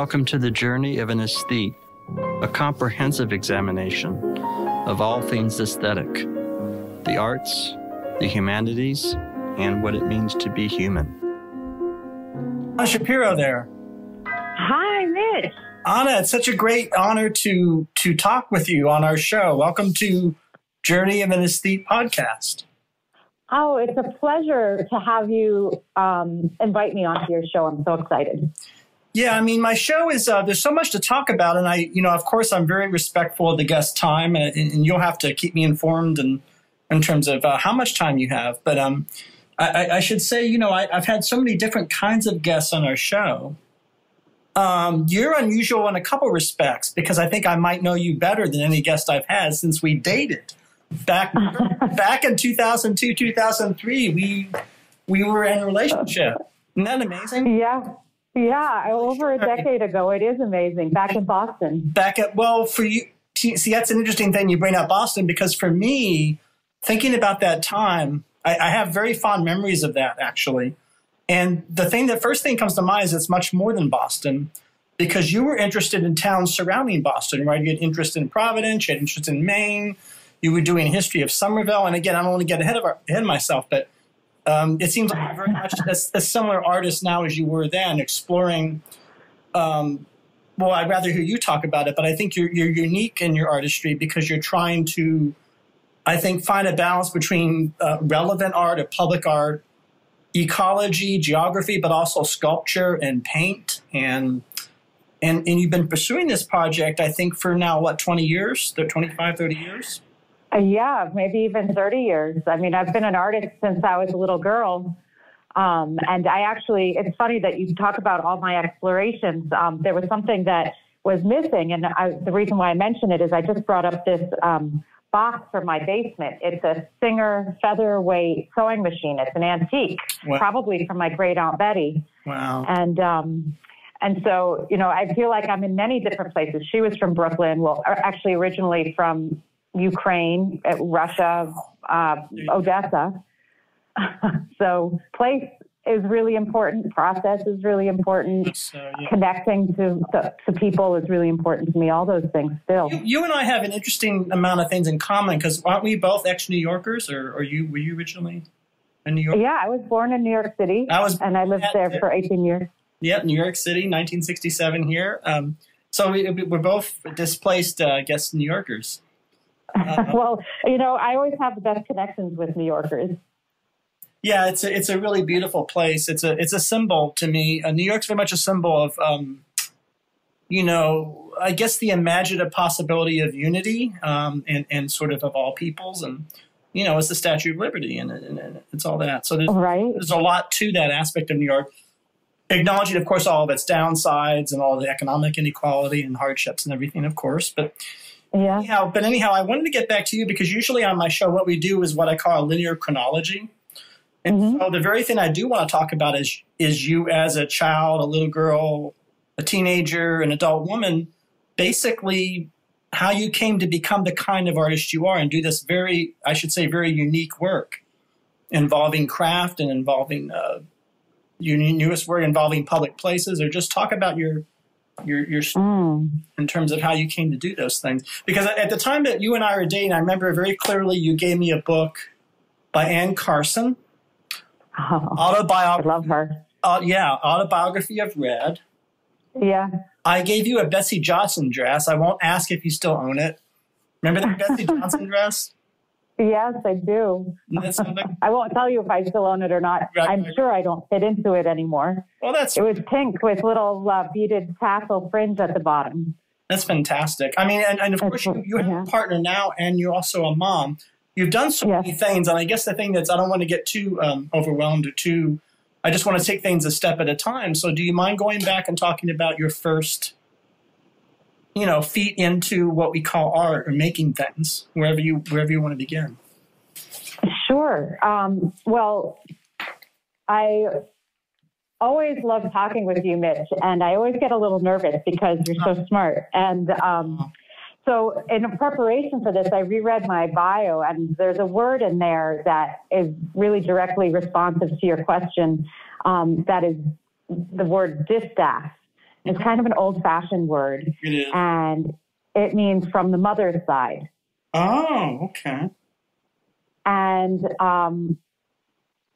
Welcome to the journey of an aesthete, a comprehensive examination of all things aesthetic, the arts, the humanities, and what it means to be human. Anna Shapiro there. Hi, Mitch. Anna, it's such a great honor to to talk with you on our show. Welcome to Journey of an Aesthete podcast. Oh, it's a pleasure to have you um, invite me onto your show. I'm so excited. Yeah, I mean, my show is uh, there's so much to talk about, and I, you know, of course, I'm very respectful of the guest time, and, and you'll have to keep me informed and in terms of uh, how much time you have. But um, I, I, should say, you know, I, have had so many different kinds of guests on our show. Um, you're unusual in a couple respects because I think I might know you better than any guest I've had since we dated back back in 2002 2003 we we were in a relationship isn't that amazing yeah yeah over a decade ago it is amazing. Back in boston. Back at well for you see that's an interesting thing you bring up boston because for me thinking about that time I, I have very fond memories of that actually. And the thing that first thing comes to mind is it's much more than boston because you were interested in towns surrounding boston right? You had interest in providence you had interest in maine you were doing history of Somerville. And again, I don't want to get ahead of our, ahead of myself, but um, it seems like very much a, a, similar artist now as you were then, exploring. Um, well, I'd rather hear you talk about it, but I think you're you're unique in your artistry because you're trying to, I think, find a balance between uh, relevant art or public art, ecology, geography, but also sculpture and paint and and and you've been pursuing this project i think for now what 20 years 25 30 years yeah, maybe even 30 years. I mean, I've been an artist since I was a little girl. Um, and I actually, it's funny that you talk about all my explorations. Um, there was something that was missing. And I, the reason why I mention it is I just brought up this um, box from my basement. It's a Singer featherweight sewing machine. It's an antique, wow. probably from my great aunt Betty. Wow. And, um, and so, you know, I feel like I'm in many different places. She was from Brooklyn, well, actually originally from Ukraine, uh, Russia, uh, Odessa. so place is really important. Process is really important. Uh, yeah. Connecting to, to, to people is really important to me. All those things still. You, you and I have an interesting amount of things in common because aren't we both ex New Yorkers, or, or you were you originally in New York? Yeah, I was born in New York City. I was, and I lived there for 18 years. Yep, New York City, 1967 here. Um, so we, are both displaced, uh, I guess, New Yorkers. well, you know, I always have the best connections with New Yorkers. Yeah, it's a, it's a really beautiful place. It's a it's a symbol to me. Uh, New York's very much a symbol of, um, you know, I guess the imaginative possibility of unity um, and and sort of of all peoples, and you know, it's the Statue of Liberty, and, and, and it's all that. So there's right. there's a lot to that aspect of New York. Acknowledging, of course, all of its downsides and all the economic inequality and hardships and everything, of course, but yeah. Anyhow, but anyhow, I wanted to get back to you because usually on my show, what we do is what I call a linear chronology. And mm-hmm. so the very thing I do want to talk about is is you as a child, a little girl, a teenager, an adult woman, basically how you came to become the kind of artist you are and do this very, I should say, very unique work involving craft and involving uh, your newest work involving public places, or just talk about your your your mm. in terms of how you came to do those things. Because at the time that you and I were dating, I remember very clearly you gave me a book by Anne Carson, oh, autobiography. I love her. Uh, yeah, autobiography of Red. Yeah. I gave you a Betsey Johnson dress. I won't ask if you still own it. Remember that Betsey Johnson dress? Yes, I do. I won't tell you if I still own it or not. Right, I'm right, sure I don't fit into it anymore. Well, that's it was pink with little uh, beaded tassel fringe at the bottom. That's fantastic. I mean, and, and of course, you, you have yeah. a partner now, and you're also a mom. You've done so yes. many things, and I guess the thing that's I don't want to get too um, overwhelmed or too. I just want to take things a step at a time. So, do you mind going back and talking about your first you know, feet into what we call art or making things, wherever you wherever you want to begin. Sure. Um, well, I always love talking with you, Mitch, and I always get a little nervous because you're so smart. And um, so, in preparation for this, I reread my bio, and there's a word in there that is really directly responsive to your question. Um, that is the word distaff. It's kind of an old fashioned word. It. And it means from the mother's side. Oh, okay. And um,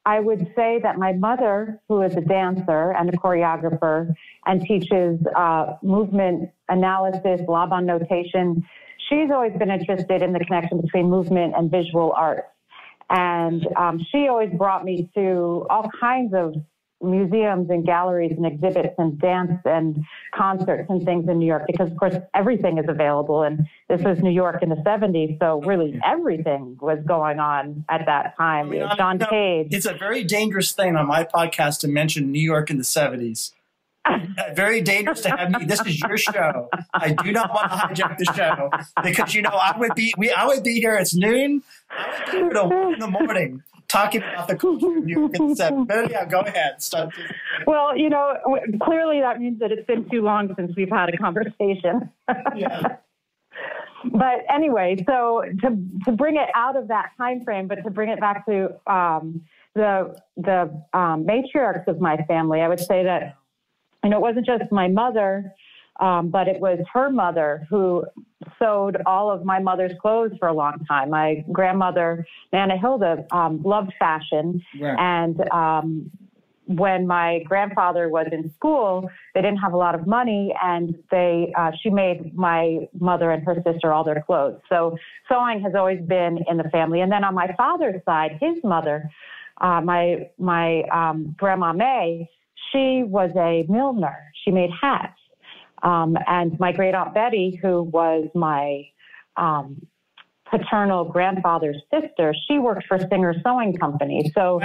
I would say that my mother, who is a dancer and a choreographer and teaches uh, movement analysis, Laban notation, she's always been interested in the connection between movement and visual arts. And um, she always brought me to all kinds of museums and galleries and exhibits and dance and concerts and things in New York because, of course, everything is available. And this was New York in the 70s, so really everything was going on at that time. I mean, I- John Cage. It's a very dangerous thing on my podcast to mention New York in the 70s. Uh, very dangerous to have me. This is your show. I do not want to hijack the show because you know I would be we I would be here. It's noon. I would be here till one in the morning talking about the New York in the 70s. But yeah, go ahead. Start. Well, you know, clearly that means that it's been too long since we've had a conversation. Yeah. but anyway, so to to bring it out of that time frame, but to bring it back to um, the the um, matriarchs of my family, I would say that you know it wasn't just my mother, um, but it was her mother who sewed all of my mother's clothes for a long time. My grandmother Nana Hilda um, loved fashion, Right. and um, when my grandfather was in school, they didn't have a lot of money, and they uh, she made my mother and her sister all their clothes. So sewing has always been in the family. And then on my father's side, his mother, uh, my my um, grandma May, she was a milliner. She made hats, um, and my great aunt Betty, who was my um, paternal grandfather's sister, she worked for Singer Sewing Company. So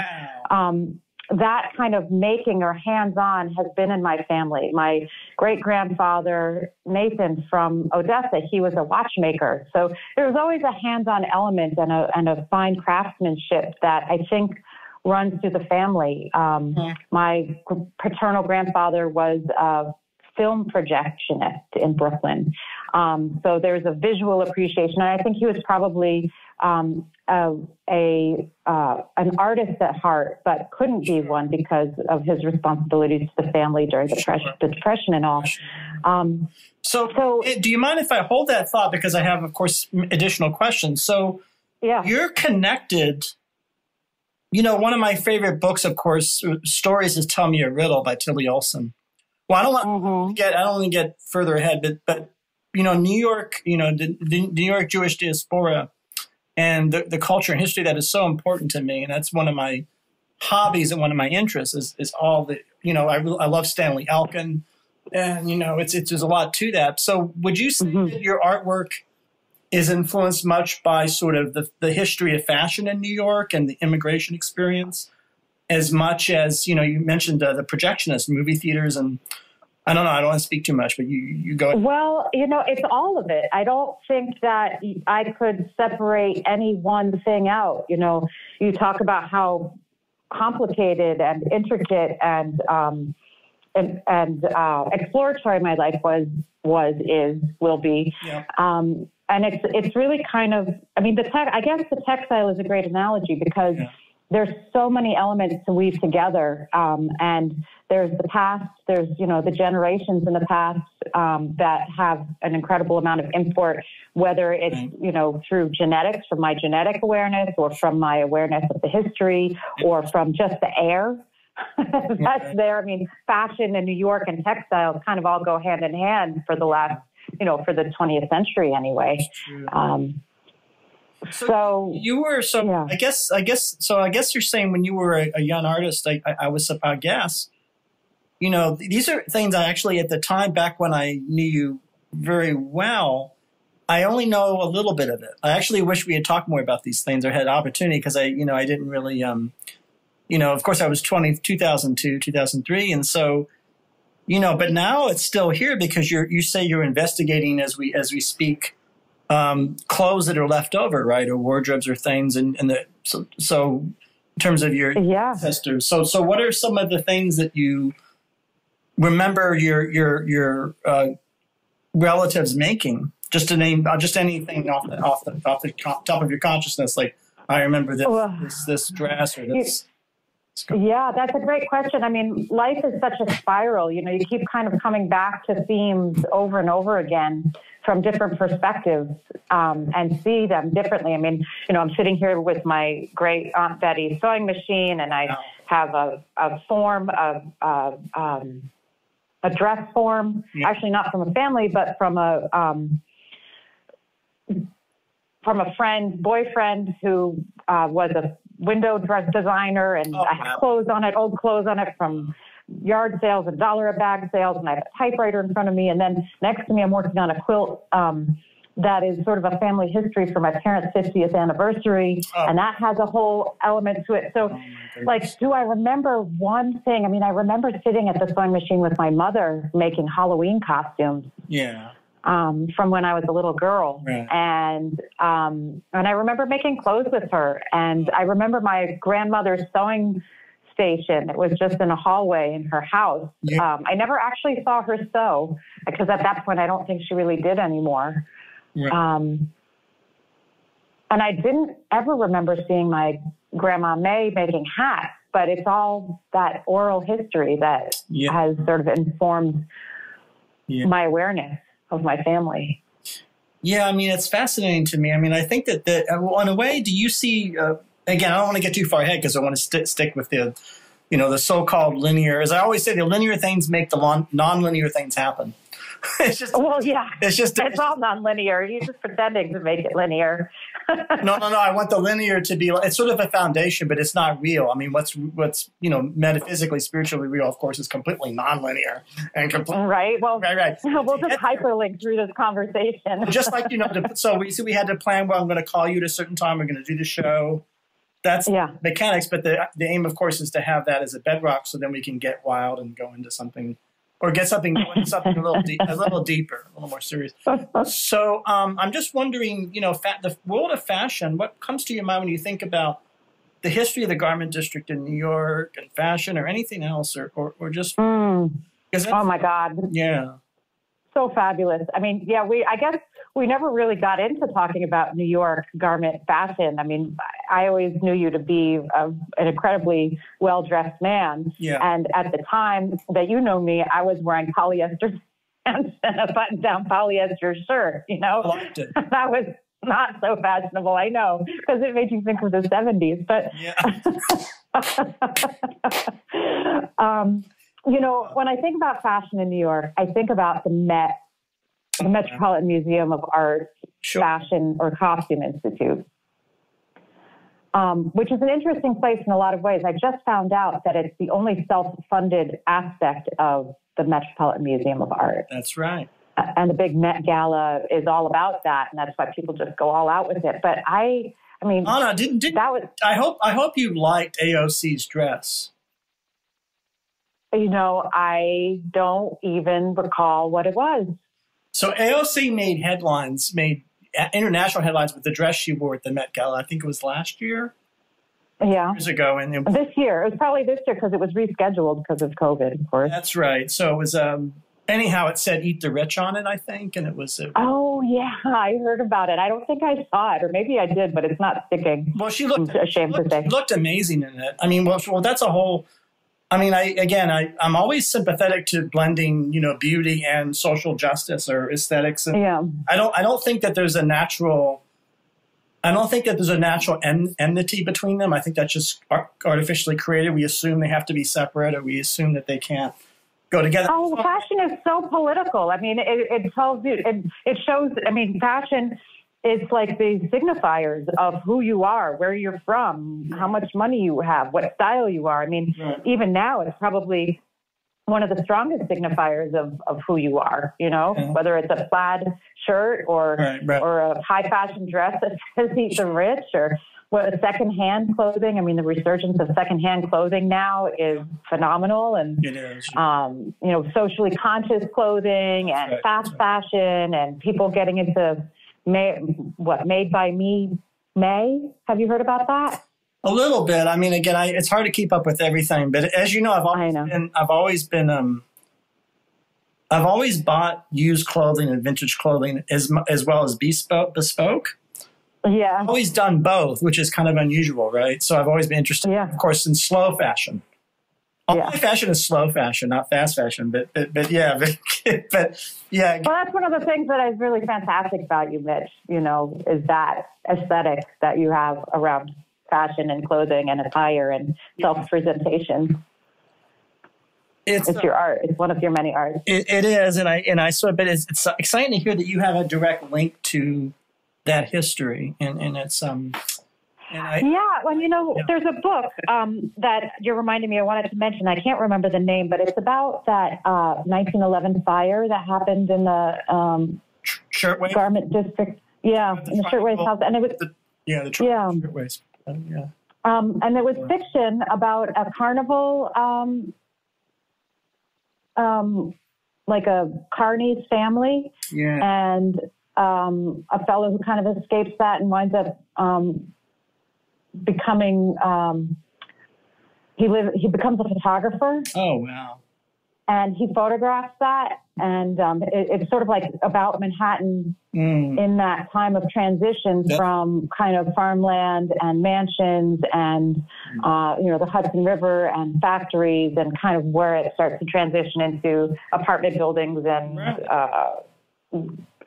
um, that kind of making or hands on has been in my family. My great grandfather, Nathan from Odessa, he was a watchmaker. So there was always a hands on element and a, and a fine craftsmanship that I think runs through the family. Um, Mhm. My paternal grandfather was a film projectionist in Brooklyn. Um, so there's a visual appreciation. And I think he was probably um, a, a uh, an artist at heart, but couldn't be one because of his responsibilities to the family during the, depression, the depression and all. Um, So, So- eh, do you mind if I hold that thought because I have, of course, additional questions. So, yeah. you're connected. You know, one of my favorite books, of course, uh, stories is "Tell Me a Riddle" by Tillie Olsen. Well, I don't want Mhm. to get I don't want to get further ahead, but but you know, New York, you know, the, the New York Jewish diaspora and the, the culture and history that is so important to me, and that's one of my hobbies and one of my interests is is all the you know I I love Stanley Elkin, and you know it's it's there's a lot to that. So, would you say Mhm. that your artwork is influenced much by sort of the, the history of fashion in New York and the immigration experience, as much as you know. You mentioned uh, the projectionist movie theaters, and I don't know. I don't want to speak too much, but you you go. Well, you know, it's all of it. I don't think that I could separate any one thing out. You know, you talk about how complicated and intricate and um, and, and uh, exploratory my life was was is will be. Yeah. Um, and it's it's really kind of I mean the tech I guess the textile is a great analogy because Yeah. There's so many elements to weave together um, and there's the past there's you know the generations in the past um, that have an incredible amount of import whether it's you know through genetics from my genetic awareness or from my awareness of the history or from just the air. That's there. I mean fashion in new york and textiles kind of all go hand in hand for the last you know for the 20th century anyway. Um, so you were so Yeah. I guess I guess so I guess you're saying when you were a, a young artist I, I, I was I guess you know these are things I actually at the time back when I knew you very well I only know a little bit of it I actually wish we had talked more about these things or had opportunity because I you know I didn't really um you know of course I was 20 2002 2003 and so you know but now it's still here because you're you say you're investigating as we as we speak um, clothes that are left over, right, or wardrobes or things, and, and the so, so in terms of your yeah ancestors. So so what are some of the things that you remember your your your uh, relatives making? Just to name, uh, just anything off the off the off the top of your consciousness, like I remember this Well, this, this dress or this Yeah, that's a great question. I mean, life is such a spiral. You know, you keep kind of coming back to themes over and over again from different perspectives um, and see them differently. I mean, you know, I'm sitting here with my great Aunt Betty sewing machine, and I have a, a form of uh, um, a dress form, yeah. actually not from a family, but from a um, from a friend, boyfriend who uh, was a window dress designer, and oh, I have clothes on it, old clothes on it from yard sales and dollar a bag sales, and I have a typewriter in front of me, and then next to me I'm working on a quilt. Um, that is sort of a family history for my parents' 50th anniversary, oh. and that has a whole element to it. So, oh like, do I remember one thing? I mean, I remember sitting at the sewing machine with my mother making Halloween costumes. Yeah um, from when I was a little girl, right. and um, and I remember making clothes with her, and I remember my grandmother sewing station. It was just in a hallway in her house. Yeah. Um, I never actually saw her sew because at that point I don't think she really did anymore. Right. Um, and I didn't ever remember seeing my grandma May making hats, but it's all that oral history that yeah. has sort of informed yeah. my awareness of my family. Yeah, I mean, it's fascinating to me. I mean, I think that, that uh, in a way, do you see, uh, again, I don't want to get too far ahead because I want to st- stick with the, you know, the so-called linear, as I always say, the linear things make the non- non-linear things happen. it's just well, yeah. It's just it's, it's all nonlinear. You're just pretending to make it linear. no, no, no. I want the linear to be. It's sort of a foundation, but it's not real. I mean, what's what's you know metaphysically, spiritually real, of course, is completely nonlinear and completely right. Well, right, right. We'll just hyperlink through this conversation. just like you know, so we so we had to plan. Well, I'm going to call you at a certain time. We're going to do the show. That's yeah. mechanics, but the the aim, of course, is to have that as a bedrock, so then we can get wild and go into something or get something something a little deep, a little deeper, a little more serious. So um, I'm just wondering, you know, fa- the world of fashion. What comes to your mind when you think about the history of the garment district in New York and fashion, or anything else, or or, or just? Mm. Oh my God! Yeah. So fabulous. I mean, yeah, we. I guess we never really got into talking about New York garment fashion. I mean, I always knew you to be a, an incredibly well dressed man. Yeah. And at the time that you know me, I was wearing polyester pants and a button down polyester shirt, you know? I liked it. that was not so fashionable, I know, because it made you think of the 70s. But, yeah. um, you know, when I think about fashion in New York, I think about the Met the Metropolitan Museum of Art sure. Fashion or Costume Institute, um, which is an interesting place in a lot of ways. I just found out that it's the only self funded aspect of the Metropolitan Museum of Art. That's right. And the big Met Gala is all about that, and that's why people just go all out with it. But I, I mean, Anna, didn't, didn't that was? I hope I hope you liked AOC's dress. You know, I don't even recall what it was. So AOC made headlines, made international headlines with the dress she wore at the Met Gala. I think it was last year. Yeah. Years ago. And it, this year. It was probably this year because it was rescheduled because of COVID, of course. That's right. So it was, um, anyhow, it said eat the rich on it, I think. And it was. A, oh, yeah. I heard about it. I don't think I saw it, or maybe I did, but it's not sticking. Well, she looked, I'm ashamed looked, to say. looked amazing in it. I mean, well, well that's a whole I mean, I again, I, I'm always sympathetic to blending, you know, beauty and social justice or aesthetics. And yeah. I don't, I don't think that there's a natural, I don't think that there's a natural en- enmity between them. I think that's just artificially created. We assume they have to be separate, or we assume that they can't go together. Oh, fashion is so political. I mean, it, it tells you, it, it shows. I mean, fashion it's like the signifiers of who you are, where you're from, how much money you have, what style you are. I mean, even now, it's probably one of the strongest signifiers of, of who you are, you know, yeah. whether it's a plaid shirt or right, right. or a high fashion dress that says eat the rich or what secondhand clothing. I mean, the resurgence of secondhand clothing now is phenomenal, and um, you know, socially conscious clothing and fast fashion, and people getting into May, what made by me May? Have you heard about that? A little bit. I mean, again, I, it's hard to keep up with everything, but as you know, I've always know. been, I've always been, um, I've always bought used clothing and vintage clothing as as well as bespoke. bespoke. Yeah. I've always done both, which is kind of unusual, right? So I've always been interested, Yeah. of course, in slow fashion. All Yeah. my fashion is slow fashion, not fast fashion. But but, but yeah, but, but yeah, Well, that's one of the things that is really fantastic about you, Mitch, you know, is that aesthetic that you have around fashion and clothing and attire and self presentation. it's It's your art. It's one of your many arts. It, it is, and I and I saw, but it's, it's exciting to hear that you have a direct link to that history, and and it's um, I Yeah, well, you know, Yeah. there's a book um, that you're reminding me. I wanted to mention. I can't remember the name, but it's about that uh, 1911 fire that happened in the um, shirtwaist, garment district. Yeah, The in the shirtwaist house, and it was the, yeah, the Yeah. shirtwaist, Uh, yeah, Um, and it was fiction about a carnival, um, um, like a carnies family, yeah, and um, a fellow who kind of escapes that and winds up um, becoming. Um, he live, He becomes a photographer, oh wow, and he photographs that, and um, it, it's sort of like about Manhattan mm. in that time of transition Yep. from kind of farmland and mansions and uh, you know the Hudson River and factories and kind of where it starts to transition into apartment buildings and Right. uh,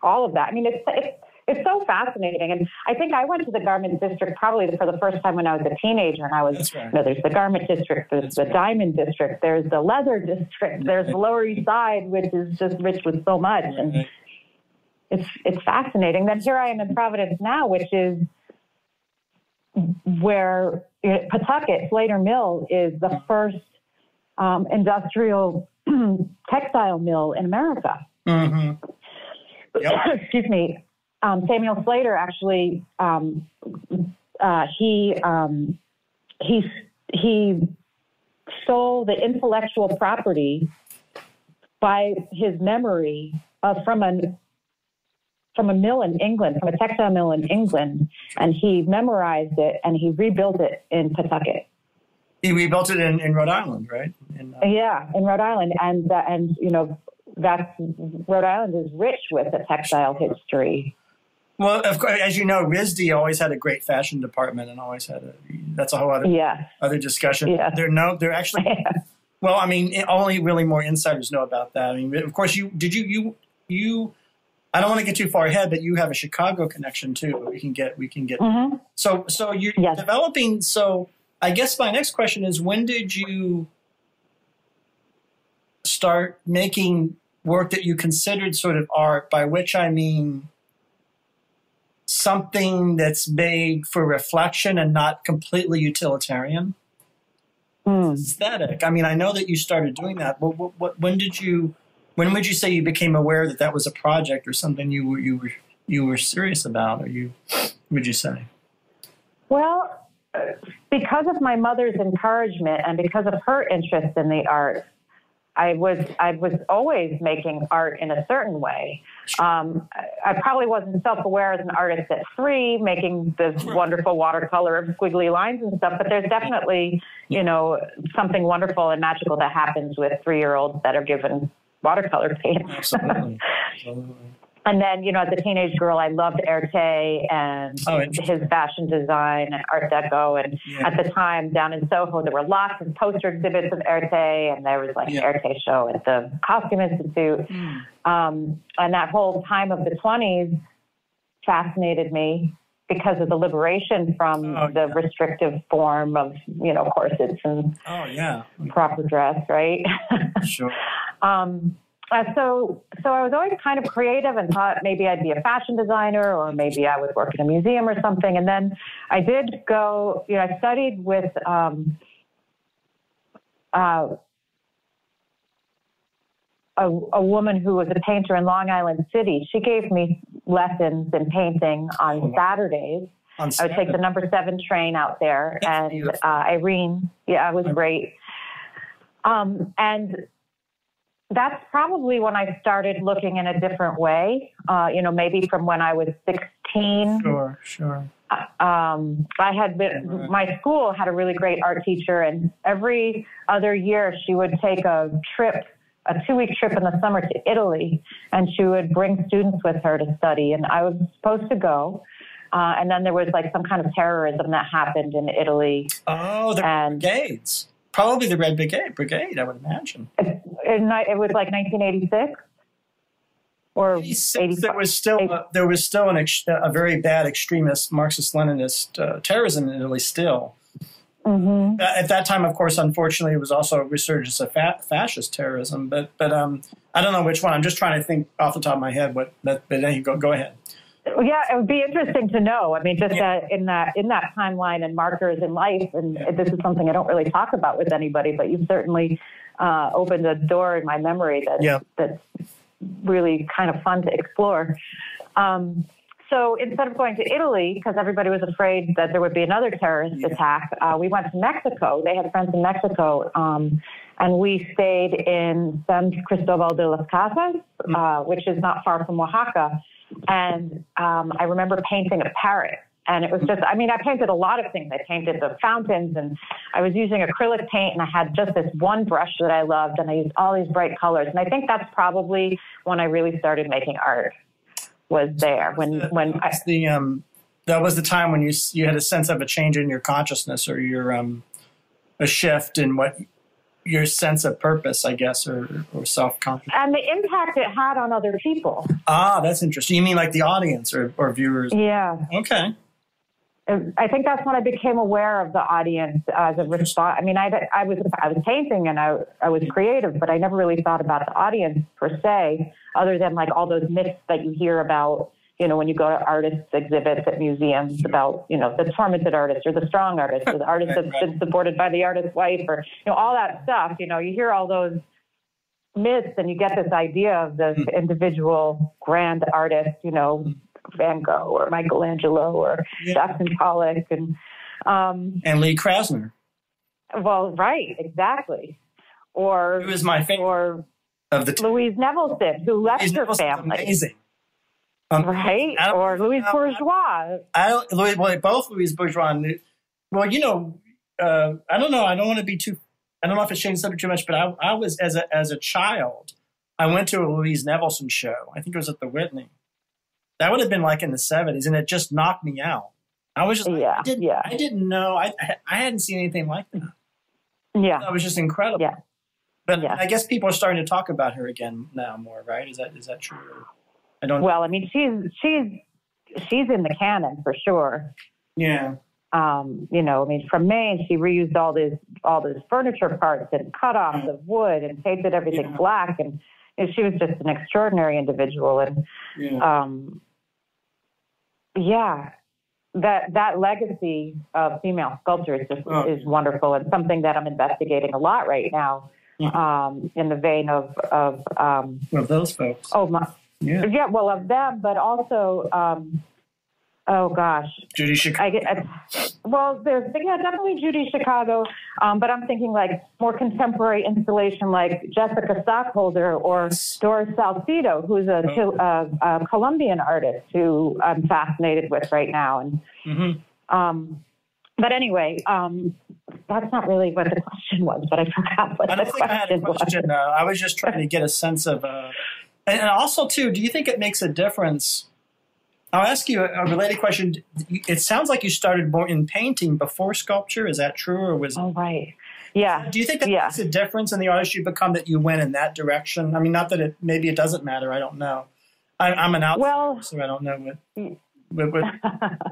all of that. I mean, it's it's it's so fascinating, and I think I went to the garment district probably for the first time when I was a teenager, and I was right. you know there's the garment district, there's That's the right. diamond district, there's the leather district, there's the Lower East Side, which is just rich with so much, and it's it's fascinating. Then here I am in Providence now, which is where you know, Pawtucket Slater Mill is the first um, industrial textile mill in America. Mhm. Yep. Excuse me. Um, Samuel Slater actually um, uh, he um, he he stole the intellectual property by his memory uh, from an from a mill in England, from a textile mill in England, and he memorized it and he rebuilt it in Pawtucket. He rebuilt it in, in Rhode Island, right? In, uh, Yeah, in Rhode Island, and uh, and you know that's Rhode Island is rich with a textile history. Well, of course, as you know, RISD always had a great fashion department, and always had a. That's a whole other Yeah, other discussion. Yeah. They're no, they're actually Well, I mean, only really more insiders know about that. I mean, of course, you did you you you. I don't want to get too far ahead, but you have a Chicago connection too. But we can get we can get hmm so so you're Yes. developing. So I guess my next question is, when did you start making work that you considered sort of art? By which I mean something that's made for reflection and not completely utilitarian Mm. aesthetic. I mean, I know that you started doing that. But what, what, when did you? When would you say you became aware that that was a project or something you were you were you were serious about, or you would you say? Well, uh, because of my mother's encouragement and because of her interest in the arts, I was I was always making art in a certain way. Um, I, I probably wasn't self-aware as an artist at three, making this wonderful watercolor of squiggly lines and stuff. But there's definitely, you know, something wonderful and magical that happens with three-year-olds that are given watercolor paint. Absolutely. Absolutely. And then, you know, as a teenage girl, I loved Erte and Oh, his fashion design and Art Deco. And Yeah. at the time, down in Soho, there were lots of poster exhibits of Erte, and there was like Yeah. an Erte show at the Costume Institute. Um, and that whole time of the 20s fascinated me because of the liberation from Oh, the yeah. restrictive form of, you know, corsets and Oh yeah, proper dress, right? sure. Um, uh, so, so I was always kind of creative and thought maybe I'd be a fashion designer or maybe I would work in a museum or something. And then I did go, you know, I studied with um, uh, a, a woman who was a painter in Long Island City. She gave me lessons in painting on. Saturdays. On I would take the number seven train out there, That's and uh, Irene, yeah, it was great. Um, and that's probably when I started looking in a different way. Uh, you know, maybe from when I was 16. Sure, sure. Um, I had been, my school had a really great art teacher, and every other year she would take a trip, a two week trip in the summer to Italy, and she would bring students with her to study. And I was supposed to go. Uh, and then there was like some kind of terrorism that happened in Italy. Oh, the And- brigades. Probably the Red Brigade, Brigade, I would imagine. It, it, it was like 1986 or 86, there was still a, there was still an ex, a very bad extremist Marxist-Leninist uh, terrorism in Italy. Still, Mhm. Uh, at that time, of course, unfortunately, it was also a resurgence of fa- fascist terrorism. But but um, I don't know which one. I'm just trying to think off the top of my head. What? But, but anyway, go go ahead. Yeah, it would be interesting to know. I mean, just Yeah. that in that in that timeline and markers in life, and this is something I don't really talk about with anybody, but you've certainly uh, opened a door in my memory that Yeah. that's really kind of fun to explore. Um, so instead of going to Italy, because everybody was afraid that there would be another terrorist attack, uh, we went to Mexico. They had friends in Mexico, um, and we stayed in San Cristobal de las Casas, uh, which is not far from Oaxaca. And um, I remember painting a parrot. And it was just, I mean, I painted a lot of things. I painted the fountains and I was using acrylic paint and I had just this one brush that I loved and I used all these bright colors. And I think that's probably when I really started making art was there when, when I, the um, that was the time when you you had a sense of a change in your consciousness or your um, a shift in what your sense of purpose, I guess, or or self confidence. and the impact it had on other people. Ah, that's interesting. You mean like the audience or, or viewers? Yeah. Okay. I think that's when I became aware of the audience as a response. I mean, I, I was I was painting and I I was creative, but I never really thought about the audience per se, other than like all those myths that you hear about. You know, when you go to artists' exhibits at museums about, you know, the tormented artist or the strong artist or the artist that's been supported by the artist's wife or, you know, all that stuff. You know, you hear all those myths and you get this idea of this Hmm. individual grand artist, you know, Van Gogh or Michelangelo or Yeah. Jackson Pollock and um, And Lee Krasner, well, right, exactly. Or who is my favorite or of the two. Louise Nevelson, who left Louise her Nevelson's family, Amazing. Um, right? Or Louise I Bourgeois. I don't, Louis, well, both Louise Bourgeois. And, well, you know, uh, I don't know. I don't want to be too. I don't know if it's changed the subject too much, but I, I was as a as a child. I went to a Louise Nevelson show. I think it was at the Whitney. That would have been like in the seventies, and it just knocked me out. I was just, like, Yeah, I didn't, yeah. I didn't know. I I hadn't seen anything like that. Yeah, That was just incredible. Yeah. But Yeah. I guess people are starting to talk about her again now more, right? Is that is that true? I don't. well, I mean, she's she's she's in the canon for sure. yeah. um, you know, I mean, from Maine, she reused all these all these furniture parts and cut-offs of wood and painted everything Yeah. black, and, and she was just an extraordinary individual. And Yeah. um, yeah, that that legacy of female sculpture is just Oh. is wonderful and something that I'm investigating a lot right now. Um, in the vein of of um, Well, those folks. oh my Yeah. yeah well of them, but also um, oh gosh Judy Chicago. I get, I, well, there's yeah, definitely Judy Chicago, um, but I'm thinking like more contemporary installation, like Jessica Stockholder or Doris Salcedo, who's a, Chil- uh, a Colombian artist who I'm fascinated with right now. And hmm um, but anyway, um, that's not really what the question was, but I forgot what I the think I had a question was. Uh, I was just trying to get a sense of, uh, and, and also too. Do you think it makes a difference? I'll ask you a, related question. It sounds like you started more in painting before sculpture. Is that true, or was? Oh right, yeah. Do you think that yeah. makes a difference in the artist you become that you went in that direction? I mean, not that it maybe it doesn't matter. I don't know. I, I'm an outsider, Well- so I don't know what. what, what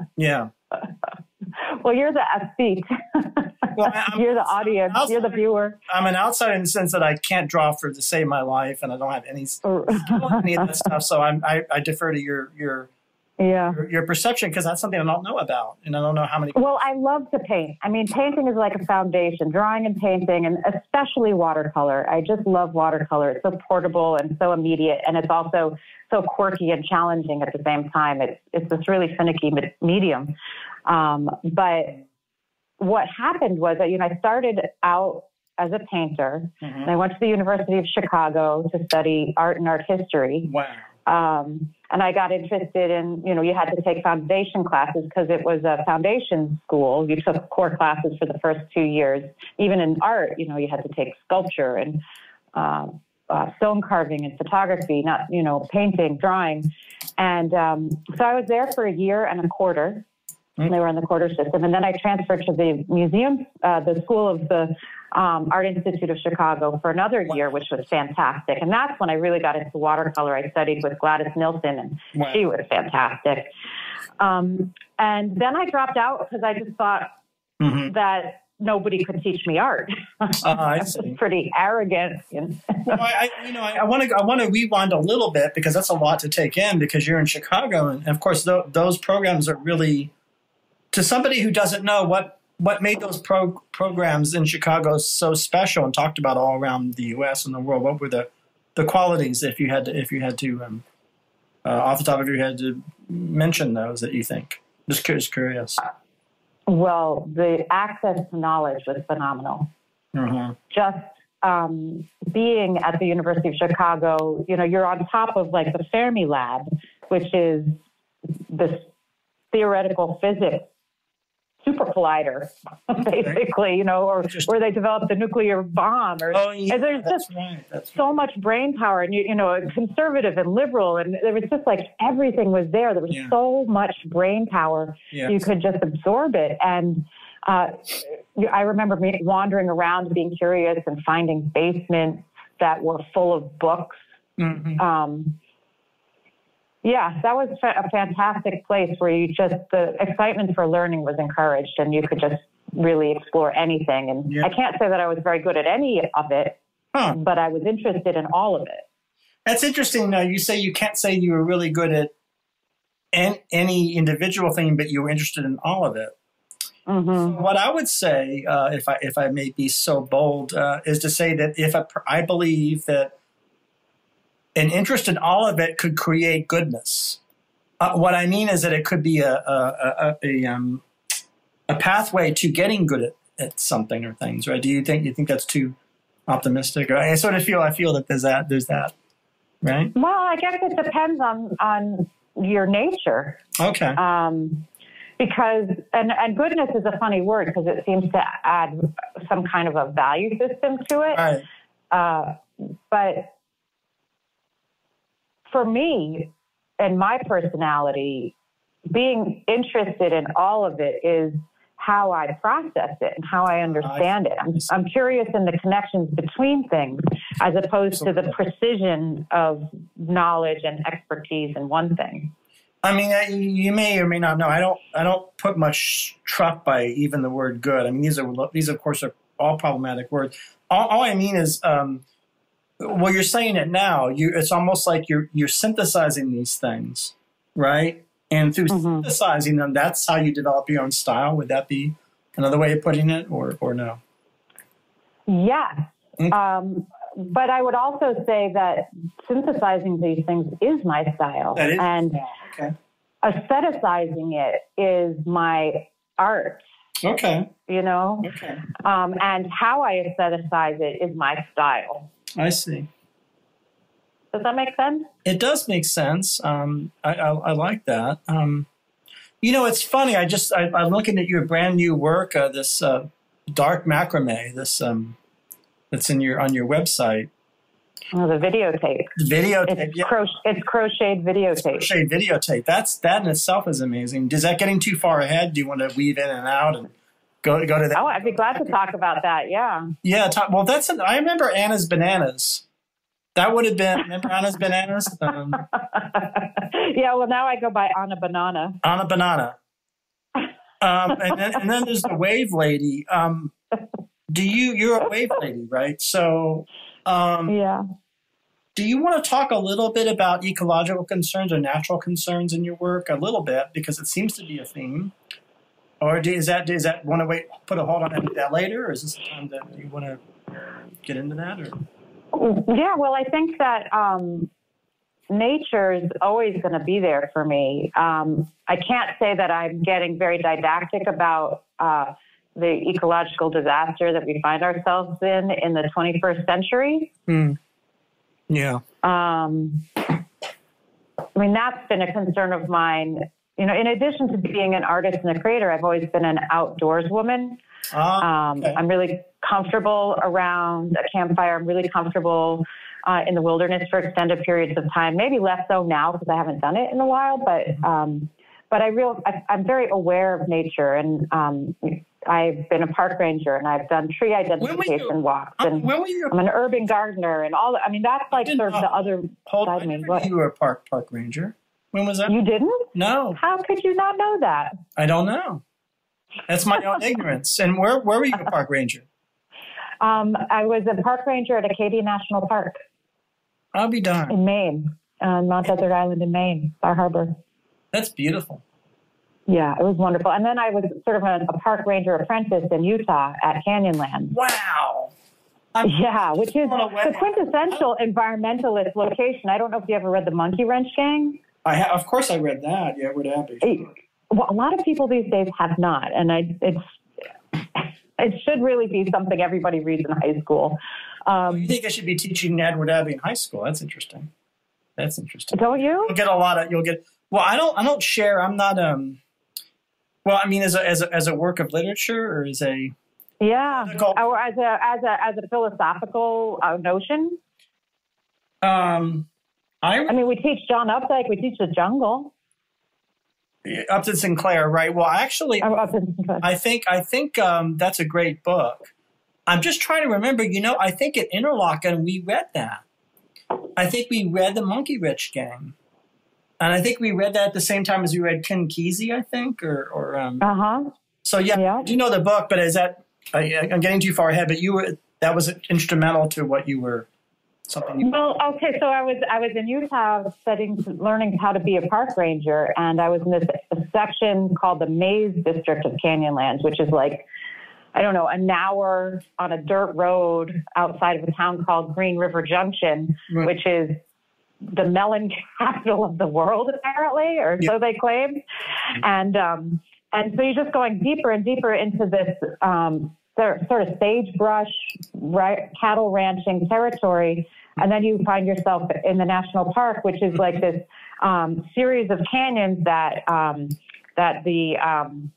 yeah. well, you're the aesthete. Well, you're the audience. You're the viewer. I'm an outsider in the sense that I can't draw for to save my life, and I don't have any any of that stuff. So I'm, I, I defer to your your yeah. your, your perception because that's something I don't know about, and I don't know how many. Well, I love to paint. I mean, painting is like a foundation, drawing and painting, and especially watercolor. I just love watercolor. It's so portable and so immediate, and it's also so quirky and challenging at the same time. It's it's this really finicky medium. Um, but what happened was that you know I started out as a painter, Mhm. and I went to the University of Chicago to study art and art history. Wow. Um, and I got interested in, you know, you had to take foundation classes because it was a foundation school. You took core classes for the first two years. Even in art, you know, you had to take sculpture and um, uh, stone carving and photography, not you know painting, drawing, and um, so I was there for a year and a quarter. Mm-hmm. They were in the quarter system, and then I transferred to the museum, uh, the School of the um, Art Institute of Chicago for another year, which was fantastic. And that's when I really got into watercolor. I studied with Gladys Nilsson, and wow. she was fantastic. Um, and then I dropped out because I just thought mm-hmm. that nobody could teach me art. Uh, I see. pretty arrogant. well, I, you know, I want to I want to rewind a little bit because that's a lot to take in because you're in Chicago, and of course th- those programs are really to somebody who doesn't know what what made those pro- programs in Chicago so special and talked about all around the U.S. and the world. What were the the qualities if you had to if you had to um, uh, off the top of your head to mention those that you think? Just curious. curious. Well, the access to knowledge was phenomenal. Mm-hmm. Just um, being at the University of Chicago, you know, you're on top of like the Fermi Lab, which is this theoretical physics super collider, basically, you know, or where they developed the nuclear bomb. Or, oh, yeah, and there's just right, so right. much brain power, and you, you know, conservative and liberal, and there was just like everything was there. There was yeah. so much brain power, yes. you could just absorb it. And uh, I remember me wandering around, being curious, and finding basements that were full of books. Mm-hmm. Um, yeah, that was a fantastic place where you just, the excitement for learning was encouraged and you could just really explore anything. And yeah. I can't say that I was very good at any of it, huh. but I was interested in all of it. That's interesting. Now, you say you can't say you were really good at any individual thing, but you were interested in all of it. Mm-hmm. what I would say, uh, if I if I may be so bold, uh, is to say that if a, I believe that an interest in all of it could create goodness. Uh, what I mean is that it could be a a, a, a, um, a pathway to getting good at, at something or things, right? Do you think you think that's too optimistic? I sort of feel I feel that there's that there's that, right? Well, I guess it depends on on your nature. Okay. Um, because and and goodness is a funny word because it seems to add some kind of a value system to it. Right. Uh, but for me and my personality, being interested in all of it is how I process it and how I understand it. I'm, I'm curious in the connections between things as opposed to the precision of knowledge and expertise in one thing. I mean, you may or may not know. I don't. I don't put much truck by even the word good. I mean, these are these, of course, are all problematic words. All, all I mean is um, well, you're saying it now. You, it's almost like you're you're synthesizing these things, right? And through mm-hmm. synthesizing them, that's how you develop your own style. Would that be another way of putting it, or or no? Yes. Mm-hmm. Um, but I would also say that synthesizing these things is my style, and okay. aestheticizing it is my art. Okay. You know. Okay. Um, and how I aestheticize it is my style. I see. Does that make sense? It does make sense. Um, I, I, I, like that. Um, you know, it's funny. I just I, am looking at your brand new work. Uh, this uh, dark macrame. This um, that's in your on your website. Oh, the videotape. The videotape. It's, yeah. cro- it's crocheted videotape. It's crocheted videotape. That's that in itself is amazing. Is that getting too far ahead? Do you want to weave in and out and go go to that. Oh, I'd be glad to talk about that. Yeah. Yeah. Talk, well, that's. An, I remember Anna's bananas. That would have been remember Anna's bananas. Um, yeah. Well, now I go by Anna Banana. Anna Banana. Um, and then and then there's the wave lady. Um, do you you're a wave lady, right? So. Um, yeah. Do you want to talk a little bit about ecological concerns or natural concerns in your work? A little bit, because it seems to be a theme. Or do, is that is that want to wait put a hold on that, that later, or is this the time that you want to get into that? Or yeah, well, I think that um, nature is always going to be there for me. Um, I can't say that I'm getting very didactic about uh, the ecological disaster that we find ourselves in in the 21st century. Mm. Yeah. Um, I mean, that's been a concern of mine you know, in addition to being an artist and a creator, I've always been an outdoors woman. Ah, um, I'm really comfortable around a campfire. I'm really comfortable uh, in the wilderness for extended periods of time. Maybe less so now because I haven't done it in a while, but um, but I real I, am very aware of nature, and um, I've been a park ranger, and I've done tree identification walks, and you? I'm an urban gardener, and all. I mean, that's like sort of the other hold, side I of me. knew you were a park park ranger. When was that? You didn't? No, How could you not know that? I don't know. That's my own ignorance. And where where were you a park ranger? Um, I was a park ranger at Acadia National Park I'll be darned. in Maine, on Mount Desert Island in Maine, Bar Harbor. That's beautiful. Yeah, it was wonderful. And then I was sort of a, a park ranger apprentice in Utah at Canyonlands. Wow. I'm, Yeah, which is the quintessential environmentalist location. I don't know if you ever read The Monkey Wrench Gang. I ha- of course I read that. Yeah, Edward Abbey. Well, a lot of people these days have not, and I it's it should really be something everybody reads in high school. you Um, think I should be teaching Edward Abbey in high school? That's interesting. That's interesting. don't you? You'll get a lot of. You'll get. Well, I don't. I don't share. I'm not. Um. Well, I mean, as a as a as a work of literature or as a. Yeah, or as a as a as a philosophical uh, notion. Um. I I mean, we teach John Updike, we teach the jungle. Upton Sinclair, right? Well, actually, Oh, Upton- I think I think um, that's a great book. I'm just trying to remember. You know, I think at Interlochen we read that. I think we read the Monkey Wrench Gang, and I think we read that at the same time as we read Ken Kesey. I think, or or um, Uh huh. so yeah, Yeah. I do know the book, but is that I, I'm getting too far ahead? But you were that was instrumental to what you were something. Well, okay, so I was I was in Utah studying, learning how to be a park ranger, and I was in this section called the Maze District of Canyonlands, which is like I don't know an hour on a dirt road outside of a town called Green River Junction, Right. which is the melon capital of the world, apparently, or Yeah. so they claim. And um, and so you're just going deeper and deeper into this um, sort sort of sagebrush, right, cattle ranching territory, and then you find yourself in the national park, which is like this um, series of canyons that um, that the um,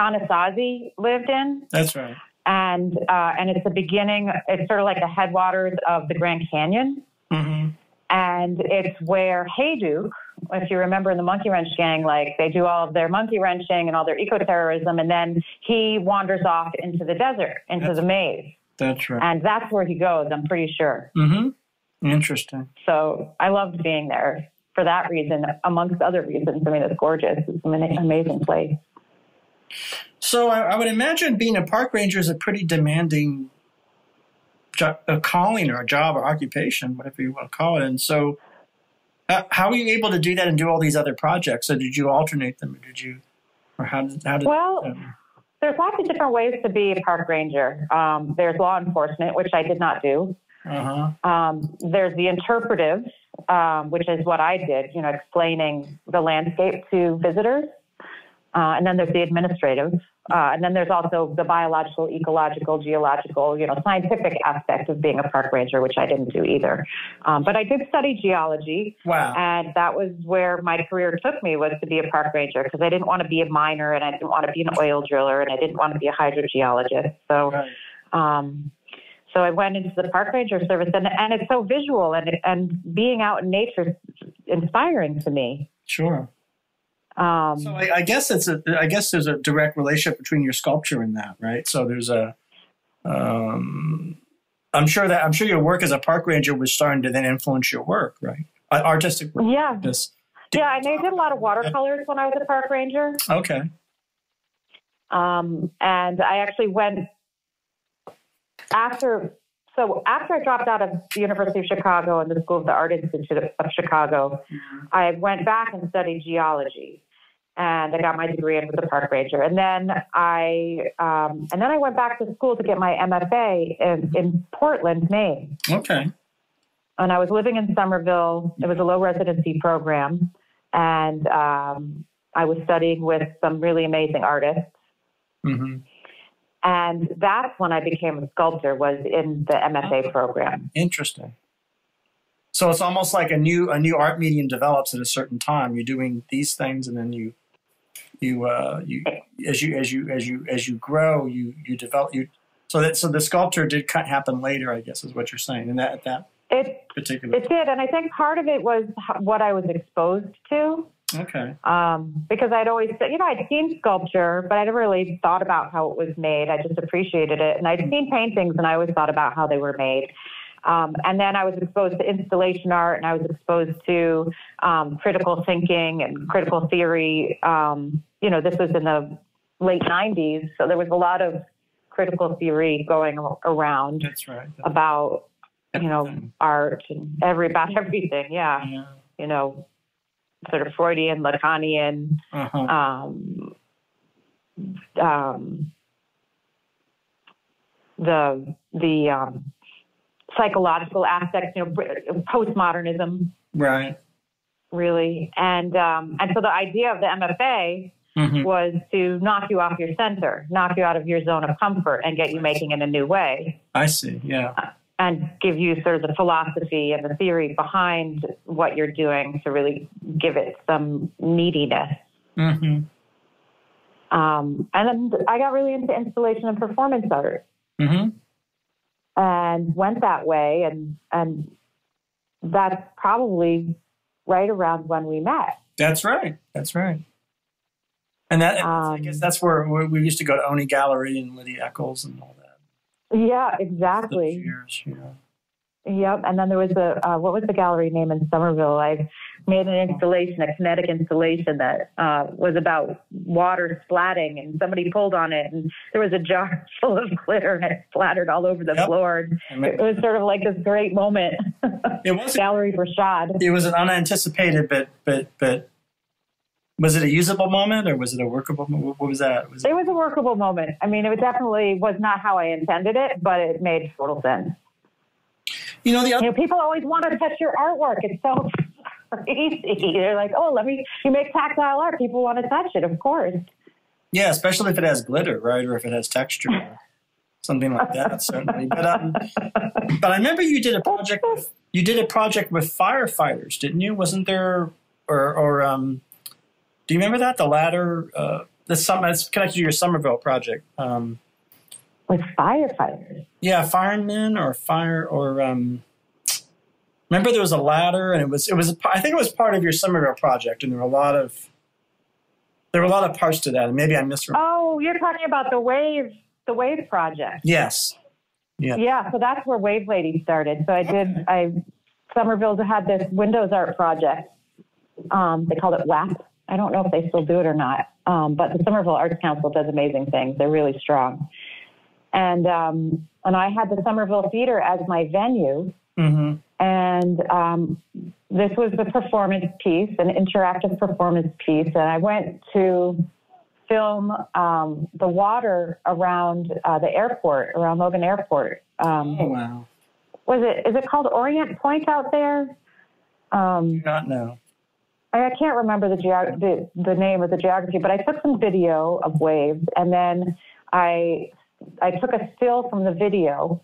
Anasazi lived in that's right. and uh, and it's the beginning. It's sort of like the headwaters of the Grand Canyon, Mm-hmm. and it's where Hayduke, if you remember in the Monkey Wrench Gang, like they do all of their monkey wrenching and all their eco-terrorism, and then he wanders off into the desert, into That's- the maze, That's right. and that's where he goes. I'm pretty sure. Mm-hmm. Interesting. So I loved being there for that reason, amongst other reasons. I mean, it's gorgeous. It's an amazing place. So I, I would imagine being a park ranger is a pretty demanding jo- a calling or a job or occupation, whatever you want to call it. And so, uh, how were you able to do that and do all these other projects? So did you alternate them, or did you, or how did how did? Well, um, There's lots of different ways to be a park ranger. Um, there's law enforcement, which I did not do. uh-huh. Um, there's the interpretive, um, which is what I did, you know, explaining the landscape to visitors. Uh, and then there's the administrative. Uh, and then there's also the biological, ecological, geological, you know, scientific aspect of being a park ranger, which I didn't do either. Um, but I did study geology, Wow. and that was where my career took me was to be a park ranger because I didn't want to be a miner and I didn't want to be an oil driller and I didn't want to be a hydrogeologist. So Right. um, so I went into the park ranger service, and, and it's so visual, and and being out in nature is inspiring to me. Sure. Um, So I, I guess it's a. I guess there's a direct relationship between your sculpture and that, right? So there's a. Um, I'm sure that I'm sure your work as a park ranger was starting to then influence your work, right? Artistic work. yeah, This. yeah, I did a lot of watercolors when I was a park ranger, Okay. um, and I actually went after. So after I dropped out of the University of Chicago and the School of the Art Institute of Chicago, I went back and studied geology, and I got my degree and was a park ranger. And then I um, and then I went back to school to get my MFA in, in Portland, Maine. Okay. And I was living in Somerville. It was a low residency program, and um, I was studying with some really amazing artists. hmm And that's when I became a sculptor. Was in the MFA program. Interesting. So it's almost like a new a new art medium develops at a certain time. You're doing these things, and then you you uh, you as you as you as you as you grow, you you develop you So that so the sculpture did cut happen later, I guess, is what you're saying, in that at that It particular. it did, and I think part of it was what I was exposed to. Okay. um, because I'd always, you know, I'd seen sculpture, but I never really thought about how it was made. I just appreciated it, and I'd seen paintings, and I always thought about how they were made. Um, and then I was exposed to installation art, and I was exposed to um, critical thinking and critical theory. Um, you know, this was in the late '90s, so there was a lot of critical theory going around That's right. about, you know, art and every about everything. Yeah, Yeah. you know, sort of Freudian, Lacanian Uh-huh. um, um, the the um, psychological aspects, you know, postmodernism, Right. really, and um, and so the idea of the MFA Mhm. was to knock you off your center, knock you out of your zone of comfort, and get you making in a new way, I see. Yeah. And give you sort of the philosophy and the theory behind what you're doing to really give it some neediness. hmm Um, and then I got really into installation and performance art hmm and went that way. And, and that's probably right around when we met. That's right. That's right. And that I Um, guess that's where, where we used to go to Oni Gallery and Lydia Eccles and all that. Yeah, exactly. Years, yeah. Yep. And then there was a, uh, what was the gallery name in Somerville? I made an installation, a kinetic installation that uh, was about water splatting and somebody pulled on it and there was a jar full of glitter and it splattered all over the Yep. floor. It was sort of like this great moment. it was Gallery Rashad. it was an unanticipated, but but but was it a usable moment or was it a workable? moment? What was that? Was it, It was a workable moment. I mean, it definitely was not how I intended it, but it made total sense. you know the You other know, people always want to touch your artwork. It's so crazy. They're like, oh, let me, you make tactile art. People want to touch it, of course. yeah, especially if it has glitter, right, or if it has texture, something like that. Certainly, but um, but I remember you did a project. With, you did a project with firefighters, didn't you? Wasn't there or or um? Do you remember that the ladder? Uh, the some that's connected to your Somerville project. Um, With firefighters. Yeah, firemen or fire or um. Remember, there was a ladder, and it was it was I think it was part of your Somerville project, and there were a lot of there were a lot of parts to that, and maybe I misremember. Oh, you're talking about the Wave, the Wave project. Yes, Yeah. Yeah, so that's where Wave Lady started. So I did, I, Somerville had this Windows art project. Um, they called it WAP. I don't know if they still do it or not. Um, but the Somerville Arts Council does amazing things. They're really strong. And, um, and I had the Somerville Theater as my venue. hmm And um, this was the performance piece, an interactive performance piece. And I went to film um, the water around uh, the airport, around Logan Airport. Um, Oh wow, was it is it called Orient Point out there? Um, do not know. I I can't remember the, geog- the the name of the geography, but I took some video of waves, and then I I took a still from the video,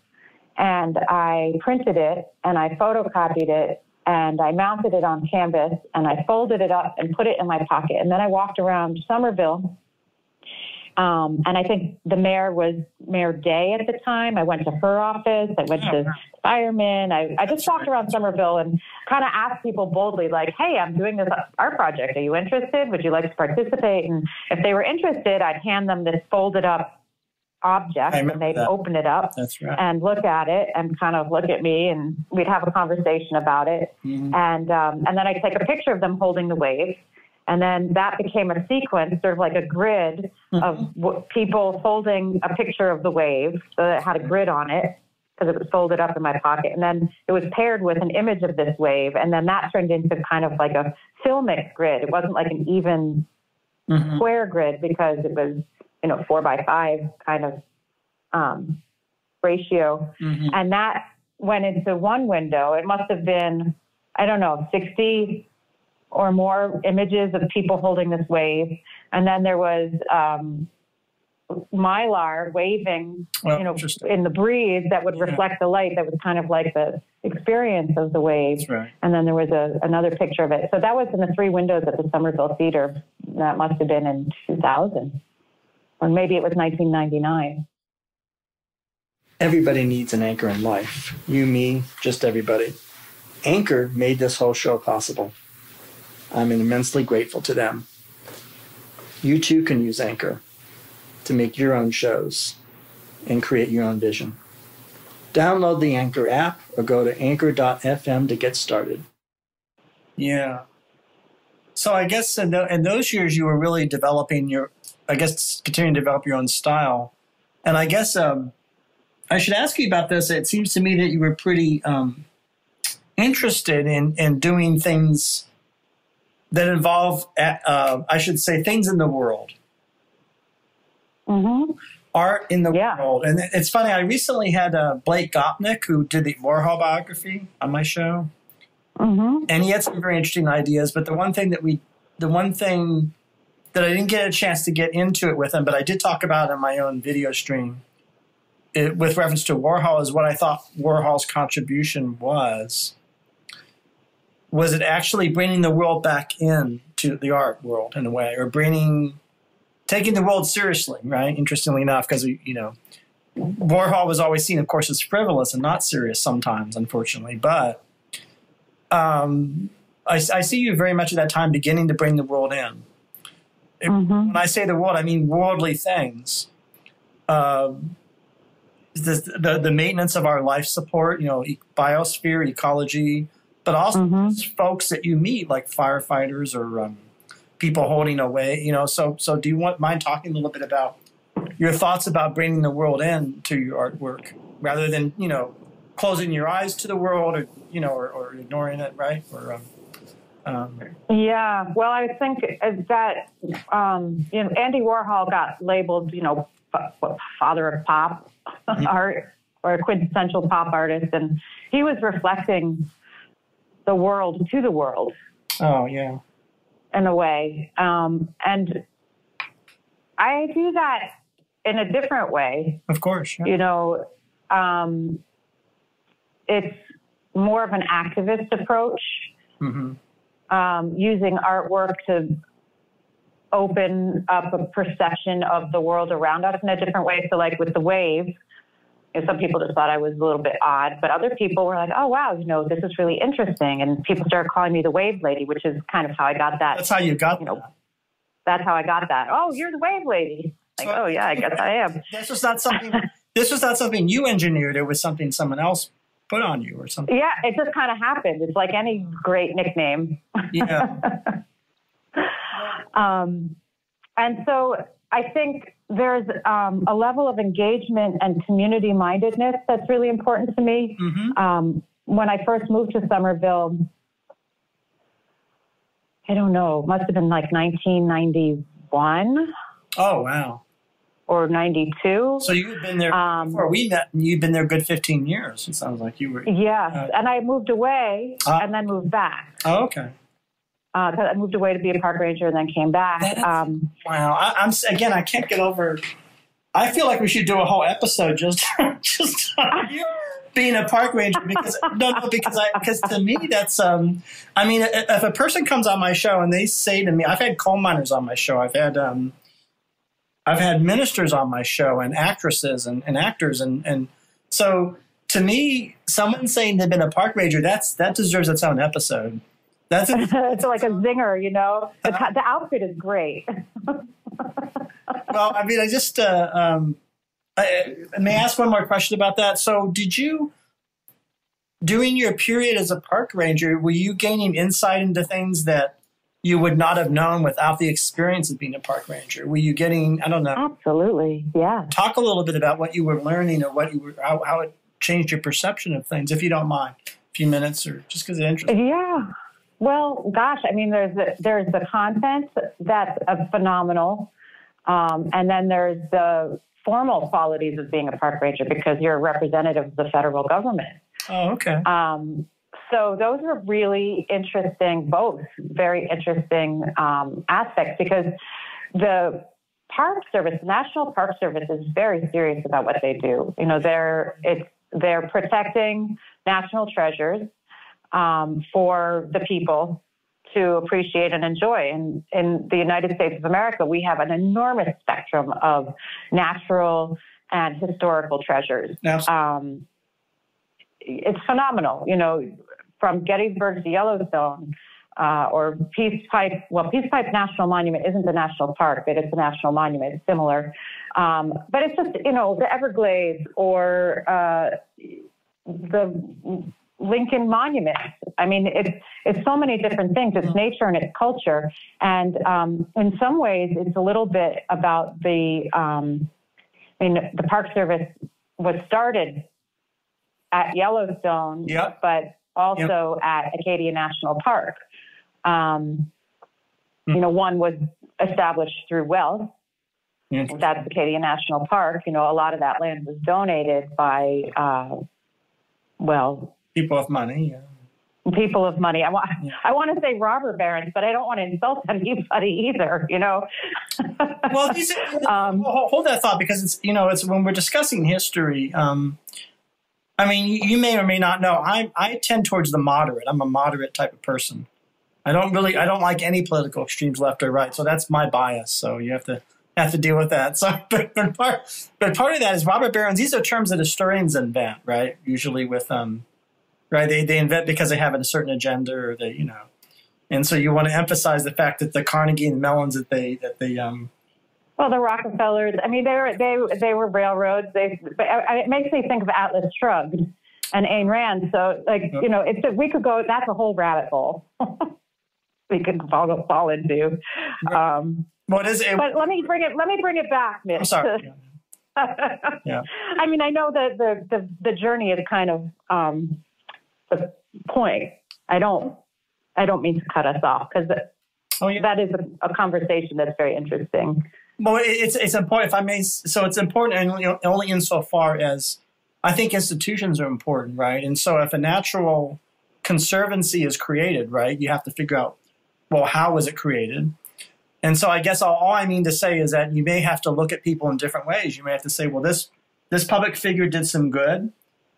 and I printed it, and I photocopied it, and I mounted it on canvas, and I folded it up and put it in my pocket, and then I walked around Somerville. Um, and I think the mayor was Mayor Gay at the time. I went to her office. I went Oh, to firemen. I, I just walked around Somerville and kind of asked people boldly, like, hey, I'm doing this art project. Are you interested? Would you like to participate? And if they were interested, I'd hand them this folded up object and they'd that. open it up right. and look at it and kind of look at me and we'd have a conversation about it. Mhm. And, um, and then I'd take a picture of them holding the wave. And then that became a sequence, sort of like a grid of w- people holding a picture of the wave. So that it had a grid on it because it was folded up in my pocket. And then it was paired with an image of this wave. And then that turned into kind of like a filmic grid. It wasn't like an even Mhm. square grid because it was, you know, four by five kind of um, ratio. Mhm. And that went into one window. It must have been, I don't know, 60 or more images of people holding this wave. And then there was um, mylar waving, Well, you know, in the breeze that would Yeah. reflect the light that was kind of like the experience of the wave. That's right. And then there was a, another picture of it. So that was in the three windows at the Somerville Theater. That must have been in 2000, or maybe it was 1999. everybody needs an anchor in life. You, me, just everybody. Anchor made this whole show possible. I'm immensely grateful to them. You too can use Anchor to make your own shows and create your own vision. Download the Anchor app or go to anchor.fm to get started. Yeah. So I guess in, the, in those years you were really developing your, I guess continuing to develop your own style, and I guess um, I should ask you about this. It seems to me that you were pretty um, interested in in doing things that involve, uh, I should say, things in the world. Mm-hmm. Art in the Yeah. world. And it's funny, I recently had uh, Blake Gopnik, who did the Warhol biography on my show. Mm-hmm. and he had some very interesting ideas. But the one thing that we, the one thing that I didn't get a chance to get into it with him, but I did talk about in my own video stream, it, with reference to Warhol, is what I thought Warhol's contribution was. Was it actually bringing the world back in to the art world in a way, or bringing, taking the world seriously, right? Interestingly enough, because you know, Warhol was always seen, of course, as frivolous and not serious sometimes, unfortunately, but um, I, I see you very much at that time beginning to bring the world in. It- Mhm. When I say the world, I mean worldly things. Um, the, the the maintenance of our life support, you know, e- biosphere, ecology, but also Mhm. folks that you meet, like firefighters or um, people holding away. You know, so so do you want mind talking a little bit about your thoughts about bringing the world in to your artwork, rather than you know closing your eyes to the world, or you know, or, or ignoring it, right? Or um, um, Yeah, well, I think that um, you know Andy Warhol got labeled, you know, f- father of pop art or a quintessential pop artist, and he was reflecting the world to the world oh yeah, in a way, um, and I do that in a different way. of course. Yeah. You know, um, it's more of an activist approach hmm um, using artwork to open up a perception of the world around us in a different way. So, like with the wave, some people just thought I was a little bit odd, but other people were like, "Oh wow, you know, this is really interesting," and people started calling me the Wave Lady, which is kind of how I got that. That's how you got You know, that. That's how I got that. Oh, you're the Wave Lady. Like, oh yeah, I guess I am. This was not something. this was not something you engineered. It was something someone else put on you, or something. Yeah, it just kind of happened. It's like any great nickname. Yeah. Um, and so I think there's um, a level of engagement and community mindedness that's really important to me. hmm Um, when I first moved to Somerville, I don't know, must have been like 1991 Oh wow. or 92. So you had been there Um, before we met, and you've been there a good fifteen years. It sounds like you were. Yes, Uh, and I moved away uh, and then moved back. Oh, okay. Uh, 'cause I moved away to be a park ranger and then came back. Um, Wow. I, I'm again. I can't get over. I feel like we should do a whole episode just just you being a park ranger because no no because I because to me that's um I mean if a person comes on my show and they say to me I've had coal miners on my show I've had um I've had ministers on my show and actresses and, and actors and and so to me someone saying they've been a park ranger that's that deserves its own episode. That's a, it's like a zinger, you know. The, the outfit is great. well, I mean, I just uh, um, I, I may I ask one more question about that. So, did you during your period as a park ranger were you gaining insight into things that you would not have known without the experience of being a park ranger? Were you getting I don't know? Absolutely, yeah. Talk a little bit about what you were learning or what you were how, how it changed your perception of things, if you don't mind. A few minutes, or just because it interests. Yeah. Well, gosh, I mean, there's the, there's the content that's uh, phenomenal, um, and then there's the formal qualities of being a park ranger because you're a representative of the federal government. Oh, okay. Um, so those are really interesting, both very interesting um, aspects because the Park Service, National Park Service, is very serious about what they do. You know, they're it's they're protecting national treasures um, for the people to appreciate and enjoy. And in the United States of America, we have an enormous spectrum of natural and historical treasures. Um, it's phenomenal, you know, from Gettysburg to Yellowstone. Uh, or Peace Pipe. Well, Peace Pipe National Monument isn't a national park, but it's a national monument. It's similar, um, but it's just you know the Everglades or uh, the Lincoln Monument. I mean, it's it's so many different things. It's nature and it's culture, and um, in some ways, it's a little bit about the. Um, I mean, the Park Service was started at Yellowstone, Yep. but also at Acadia National Park. Um, Hmm. You know, one was established through wealth. That's Acadia National Park. You know, a lot of that land was donated by, uh, well, People of money. Yeah. people of money. I want, Yeah. I want to say robber barons, but I don't want to insult anybody either. You know. Well, these, um, hold that thought because it's you know it's when we're discussing history. Um, I mean, you, may or may not know. I I tend towards the moderate. I'm a moderate type of person. I don't really I don't like any political extremes left or right. So that's my bias. So you have to have to deal with that. So, but, but part but part of that is robber barons. These are terms that historians invent, right? Usually with um, right? They they invent because they have a certain agenda or they you know. And so you want to emphasize the fact that the Carnegie and Mellons that they that they um, Well, the Rockefellers. I mean, they were they they were railroads. They I- it makes me think of Atlas Shrugged and Ayn Rand. So, like you know, it's we could go. That's a whole rabbit hole. we could fall fall into. Um, what is it? but let me bring it. Let me bring it back, Mitch. I'm sorry. Yeah. I mean, I know that the, the the journey is kind of um, the point. I don't. I don't mean to cut us off because Oh yeah. that is a, a conversation that's very interesting. Well, it's it's important. If I may, so it's important only, only insofar as I think institutions are important, right? And so, if a natural conservancy is created, right, you have to figure out, well, how was it created? And so, I guess all, all I mean to say is that you may have to look at people in different ways. You may have to say, well, this this public figure did some good.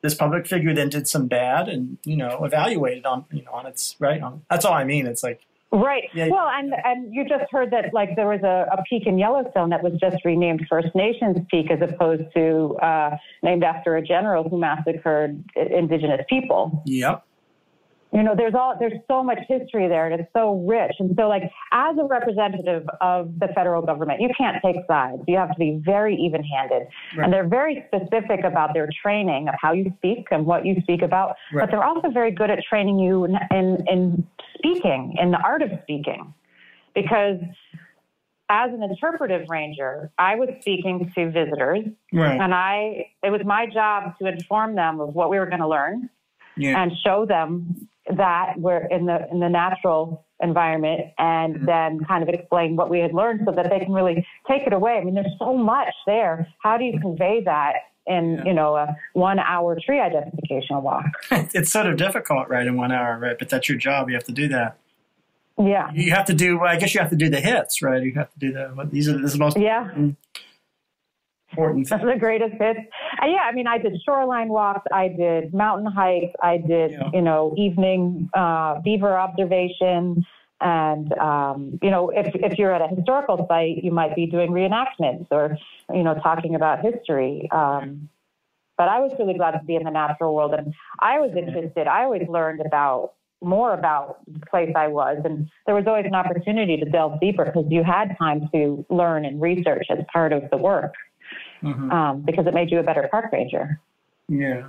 This public figure then did some bad, and you know, evaluated on you know on its right. On, that's all I mean. It's like Right. Yeah, well, and and you just heard that like there was a, a peak in Yellowstone that was just renamed First Nations Peak as opposed to uh, named after a general who massacred indigenous people. yep, You know, there's all there's so much history there, and it's so rich. And so, like as a representative of the federal government, you can't take sides. You have to be very even-handed, Right. and they're very specific about their training of how you speak and what you speak about. Right. But they're also very good at training you in, in in speaking, in the art of speaking, because as an interpretive ranger, I was speaking to visitors, right, and I it was my job to inform them of what we were going to learn yeah, and show them that we're in the in the natural environment and Mm-hmm. then kind of explain what we had learned so that they can really take it away. I mean, there's so much there. How do you convey that in, Yeah. you know, a one hour tree identification walk? it's sort of difficult, right, in one hour, right? But that's your job. You have to do that. Yeah. You have to do. Well, I guess you have to do the hits, right? You have to do the. What, these are this is the most Yeah. Important the greatest hits. And yeah, I mean, I did shoreline walks, I did mountain hikes, I did, Yeah. you know, evening uh, beaver observation. And, um, you know, if, if you're at a historical site, you might be doing reenactments or, you know, talking about history. Um, but I was really glad to be in the natural world. And I was interested, I always learned about more about the place I was. And there was always an opportunity to delve deeper because you had time to learn and research as part of the work Mhm. um, because it made you a better park ranger. Yeah.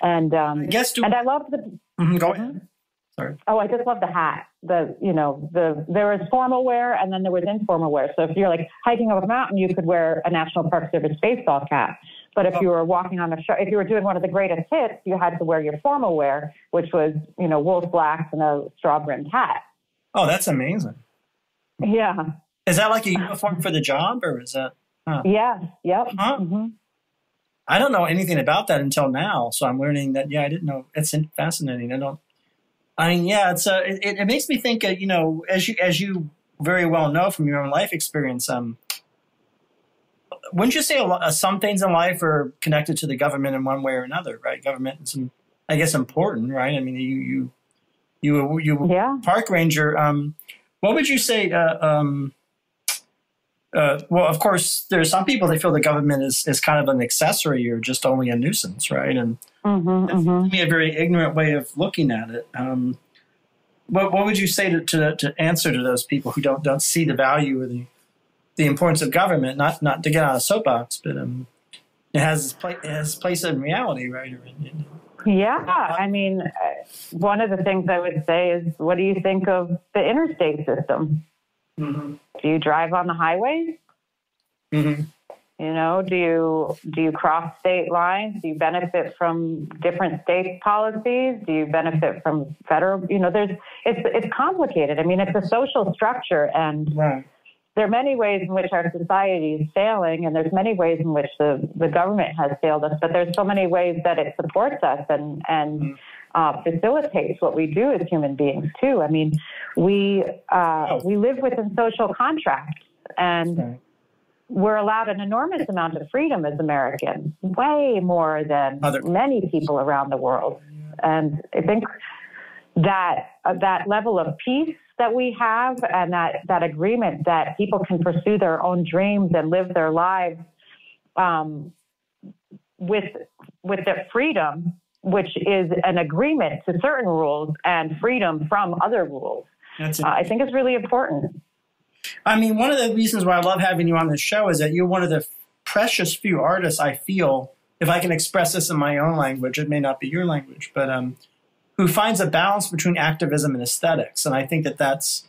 And I um, guess do. and I loved the Mhm, Go ahead. Sorry. oh, I just love the hat. The you know the there was formal wear and then there was informal wear. So if you're like hiking up a mountain, you could wear a National Park Service baseball cap. But if you were walking on the show, if you were doing one of the greatest hits, you had to wear your formal wear, which was you know wool slacks and a straw brimmed hat. Oh, that's amazing. Yeah. Is that like a uniform for the job, or is that? Yeah. Yep. Huh? hmm I don't know anything about that until now, so I'm learning that. Yeah, I didn't know. It's fascinating. I don't. I mean, yeah, it's uh, it, it makes me think. Uh, you know, as you as you very well know from your own life experience, um, wouldn't you say a, lo- uh, some things in life are connected to the government in one way or another, right? Government is, um, I guess, important, right? I mean, you you you you Yeah. park ranger. Um, what would you say? Uh, um, uh, well, of course, there's some people that feel the government is, is kind of an accessory or just only a nuisance, right? And Mm-hmm, that's mm-hmm. to me a very ignorant way of looking at it. Um, what, what would you say to, to, to answer to those people who don't don't see the value or the the importance of government? Not not to get on a soapbox, but um, it has its, pla- it has place in reality, right? Or in, in, Yeah, I mean, uh, one of the things I would say is, what do you think of the interstate system? Mhm. Do you drive on the highways? Mhm. You know, do you do you cross state lines? Do you benefit from different state policies? Do you benefit from federal? You know, there's it's it's complicated. I mean, it's a social structure, and Right. there are many ways in which our society is failing, and there's many ways in which the, the government has failed us. But there's so many ways that it supports us and and uh, facilitates what we do as human beings too. I mean, we uh, we live within social contracts, and we're allowed an enormous amount of freedom as Americans, way more than Other- many people around the world. And I think that uh, that level of peace that we have, and that that agreement that people can pursue their own dreams and live their lives um, with with their freedom, which is an agreement to certain rules and freedom from other rules, That's uh, I think is really important. I mean, one of the reasons why I love having you on this show is that you're one of the precious few artists I feel, if I can express this in my own language, it may not be your language, but um, who finds a balance between activism and aesthetics. And I think that that's,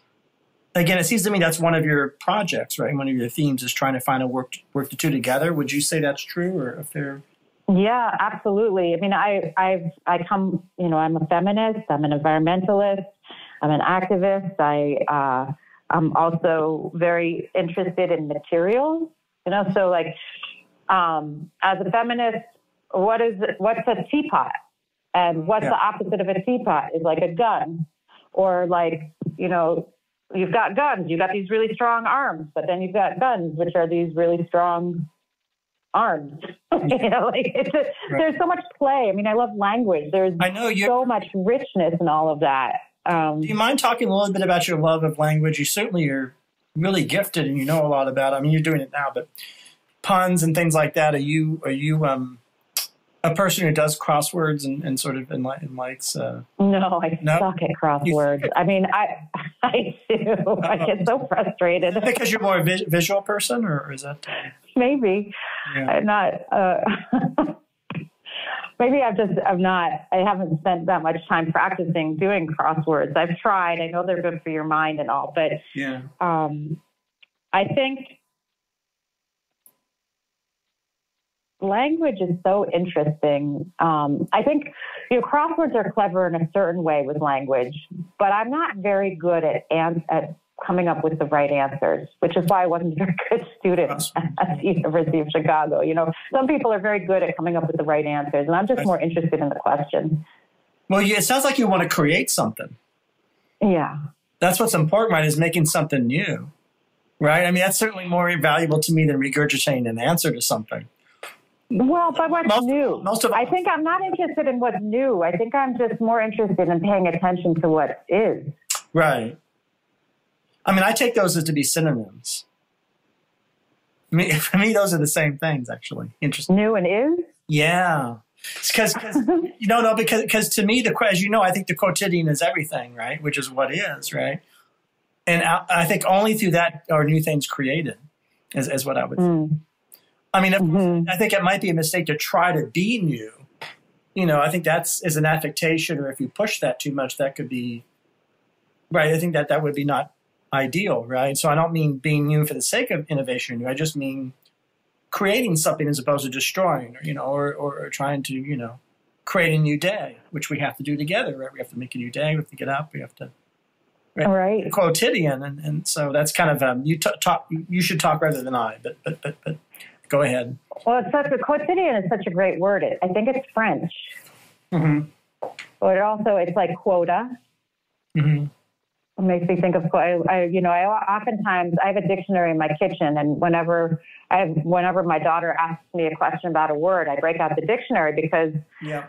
again, it seems to me that's one of your projects, right? One of your themes is trying to find a work work the two together. Would you say that's true, or if they're Yeah, absolutely. I mean, I I've I come, you know, I'm a feminist. I'm an environmentalist. I'm an activist. I uh, I'm also very interested in materials. You know, so like um, as a feminist, what is what's a teapot, and what's Yeah. the opposite of a teapot is like a gun, or like you know. You've got guns. You've got these really strong arms, but then you've got guns, which are these really strong arms. you know, like it's a, there's so much play. I mean, I love language. There's I know you. so much richness in all of that. Um, Do you mind talking a little bit about your love of language? You certainly are really gifted, and you know a lot about. it. I mean, you're doing it now, but puns and things like that. Are you are you um, a person who does crosswords and, and sort of and, li- and likes? Uh, no, I No? suck at crosswords. I mean, I I do. I get so frustrated. because you're more a vis- visual person, or, or is that? Uh, Maybe yeah. I'm not. Uh, maybe I've just I'm not. I haven't spent that much time practicing doing crosswords. I've tried. I know they're good for your mind and all, but yeah. um, I think language is so interesting. Um, I think you know crosswords are clever in a certain way with language, but I'm not very good at an- at coming up with the right answers, which is why I wasn't a very good student at the University of Chicago. You know, some people are very good at coming up with the right answers, and I'm just more interested in the question. Well, it sounds like you want to create something. Yeah. That's what's important, right? Is making something new, right? I mean, that's certainly more valuable to me than regurgitating an answer to something. Well, but what's Most- new? most of- I think I'm not interested in what's new. I think I'm just more interested in paying attention to what is. Right. I mean, I take those as to be synonyms. I mean, for me, those are the same things, actually. Interesting. New and is? Yeah. Because, you know, no, because because to me, the as you know, I think the quotidian is everything, right? Which is what is, right? And I, I think only through that are new things created, is, is what I would. Mm. I mean, Mhm. I think it might be a mistake to try to be new. You know, I think that's is an affectation, or if you push that too much, that could be right. I think that that would be not ideal, right? So I don't mean being new for the sake of innovation. New. I just mean creating something as opposed to destroying, or you know, or, or, or trying to you know create a new day, which we have to do together. Right? We have to make a new day. We have to get up. We have to All right. quotidian, and, and so that's kind of um, you t- talk. You should talk rather than I, but but but but go ahead. Well, it's such a quotidian is such a great word. I think it's French, hmm but it also it's like quota. hmm It makes me think of I, I you know I oftentimes I have a dictionary in my kitchen, and whenever I have, whenever my daughter asks me a question about a word, I break out the dictionary because Yeah.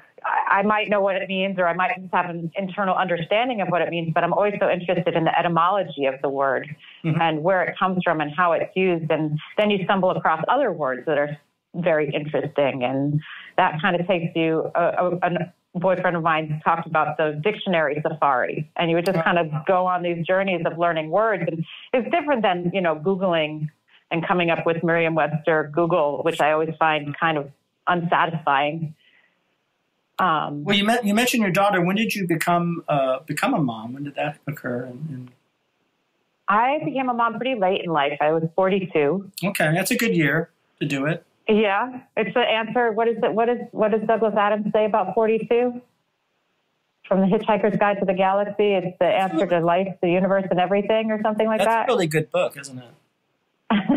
I might know what it means, or I might just have an internal understanding of what it means, but I'm always so interested in the etymology of the word mm-hmm. and where it comes from and how it's used. And then you stumble across other words that are very interesting. And that kind of takes you, a, a, a boyfriend of mine talked about the dictionary safari. And you would just kind of go on these journeys of learning words. And it's different than, you know, Googling and coming up with Merriam Webster Google, which I always find kind of unsatisfying um, well, you, met, you mentioned your daughter. When did you become uh, become a mom? When did that occur? And, and... I became a mom pretty late in life. I was 42. Okay, that's a good year to do it. Yeah, it's the answer. What is it? What is what does Douglas Adams say about 42? From the Hitchhiker's Guide to the Galaxy, it's the answer to life, the universe, and everything, or something like that's that. That's a really good book, isn't it?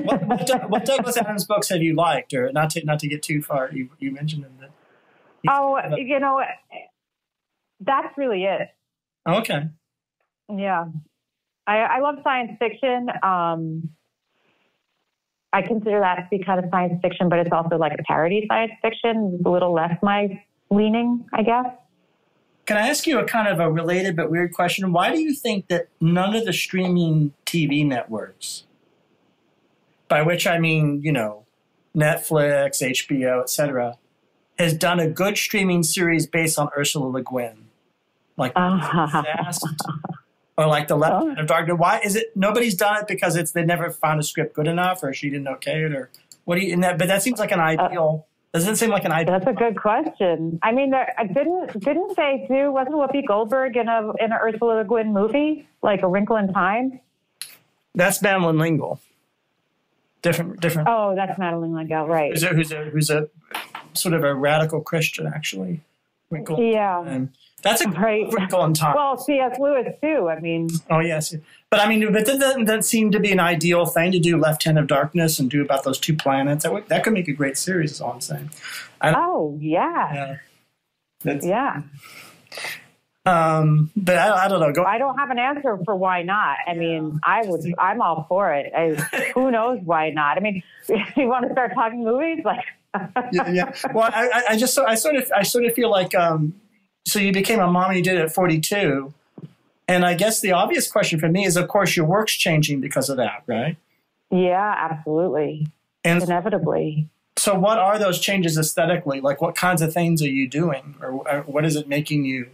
what, what, what, Douglas Adams books have you liked, or not to not to get too far? You, you mentioned them. That Oh, you know, that's really it. Okay. Yeah. I, I love science fiction. Um, I consider that to be kind of science fiction, but it's also like a parody science fiction. A little less my leaning, I guess. Can I ask you a kind of a related but weird question? Why do you think that none of the streaming TV networks, by which I mean, you know, Netflix, HBO, etc., has done a good streaming series based on Ursula Le Guin, like or like the Left oh. of Darkness. Why is it nobody's done it because it's they never found a script good enough, or she didn't okay it, or what do you? That, but that seems like an uh, ideal. Uh, doesn't seem like an ideal. That's a good question. I mean, there, didn't didn't they do wasn't Whoopi Goldberg in a in an Ursula Le Guin movie like A Wrinkle in Time? That's Madeleine L'Engle. Different, different. Oh, that's Madeleine L'Engle, right? Who's a, who's a who's a sort of a radical Christian, actually. Wrinkle. Yeah. And that's a great wrinkle in time. Well, C.S. Lewis too. I mean. Oh yes, but I mean, but that that seemed to be an ideal thing to do. Left Hand of Darkness and do about those two planets. That, would, that could make a great series. Is all I'm saying. oh yeah. Yeah. yeah. Um, but I, I, don't know. Go. I don't have an answer for why not. I mean, I would. I'm all for it. I, who knows why not? I mean, you want to start talking movies like yeah, yeah. Well, I, I just I sort of I sort of feel like um, so you became a mom. You did it at 42, and I guess the obvious question for me is, of course, your work's changing because of that, right? Yeah, absolutely. And inevitably. So, what are those changes aesthetically? Like, what kinds of things are you doing, or, or what is it making you?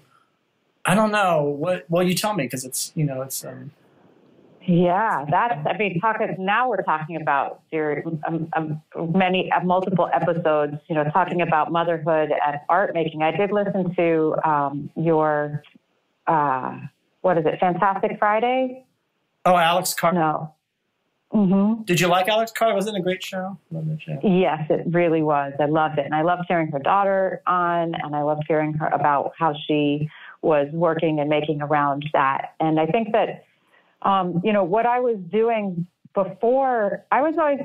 I don't know. What? Well, you tell me because it's you know it's. Um, yeah, that's. I mean, talking now we're talking about um, um, many uh, multiple episodes. You know, talking about motherhood and art making. I did listen to um, your uh, what is it? Fantastic Friday. Oh, Alex Carter. No. Mm-hmm. Did you like Alex Carter? Was it a great show? show? Yes, it really was. I loved it, and I loved hearing her daughter on, and I loved hearing her about how she was working and making around that. And I think that um, you know, what I was doing before, I was always,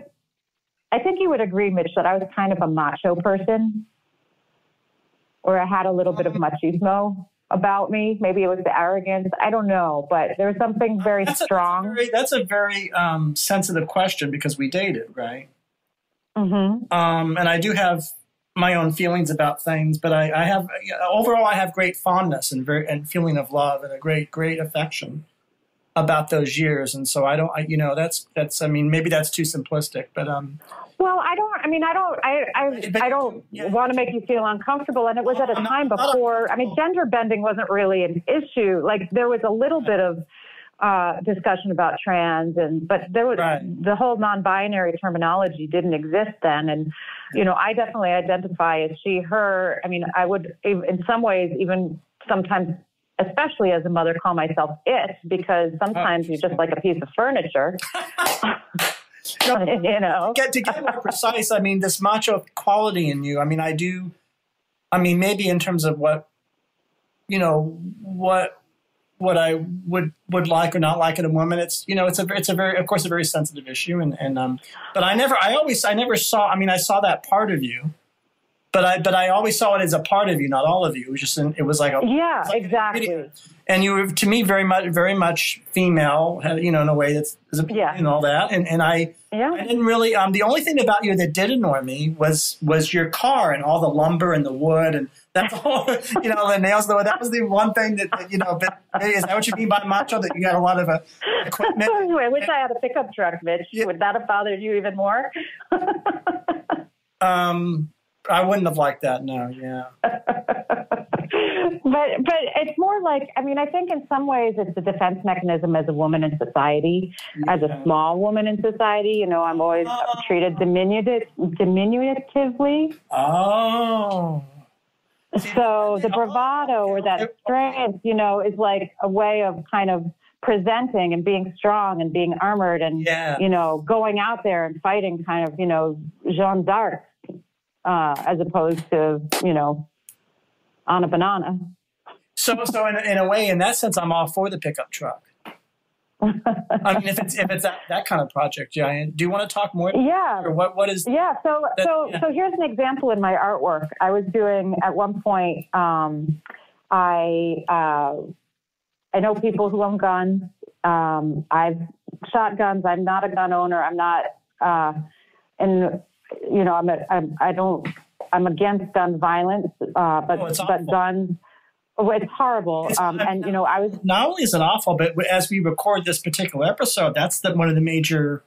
I think you would agree, Mitch, that I was kind of a macho person, or I had a little bit of machismo about me. Maybe it was the arrogance. I don't know, but there was something very that's strong. A, that's a very, that's a very um, sensitive question because we dated, right? Mm-hmm. Um, and I do have my own feelings about things, but I, I have overall I have great fondness and very and feeling of love and a great great affection about those years. And so I don't, I, you know, that's, that's, I mean, maybe that's too simplistic, but, um, well, I don't, I mean, I don't, I, I, but, I don't yeah. want to make you feel uncomfortable. And it was at a time before, I mean, gender bending wasn't really an issue. Like there was a little bit of, uh, discussion about trans and but there was right. the whole non-binary terminology didn't exist then and you know i definitely identify as she her i mean i would in some ways even sometimes especially as a mother, call myself it because sometimes oh, you're just like a piece of furniture. no, you know, get to get more precise. I mean, this macho quality in you. I mean, I do. I mean, maybe in terms of what, you know, what what I would would like or not like in a woman. It's you know, it's a it's a very of course a very sensitive issue, and and um, but I never I always I never saw. I mean, I saw that part of you but I but I always saw it as a part of you, not all of you. It was just an, it was like a yeah, like exactly. and you were to me very much very much female, you know, in a way that's yeah. and all that. And and I yeah. I didn't really. Um, the only thing about you that did annoy me was was your car and all the lumber and the wood and that's all. You know, the nails. Though that was the one thing that, that you know. But, is that what you mean by macho? That you got a lot of uh, equipment. I wish I had a pickup truck, Mitch. Yeah. Would that have bothered you even more? um, I wouldn't have liked that. No, yeah. but but it's more like I mean I think in some ways it's a defense mechanism as a woman in society, yeah. as a small woman in society. You know, I'm always oh. treated diminutive, diminutively. Oh. So the bravado oh, or that strength, you know, is like a way of kind of presenting and being strong and being armored and yeah. you know going out there and fighting kind of you know Jeanne d'Arc uh, as opposed to you know on a banana. So, so in, in a way, in that sense, I'm all for the pickup truck. I mean, if it's if it's that, that kind of project, Giant, do you want to talk more? Yeah. Or what what is? Yeah. So that, so yeah. so here's an example in my artwork. I was doing at one point. Um, I uh, I know people who own guns. Um, I've shot guns. I'm not a gun owner. I'm not. Uh, and you know, I'm a, I'm I don't I'm against gun violence, uh, but oh, but guns. Oh, it's horrible. It's, um, and you know, I was not only is it awful, but as we record this particular episode, that's the, one of the major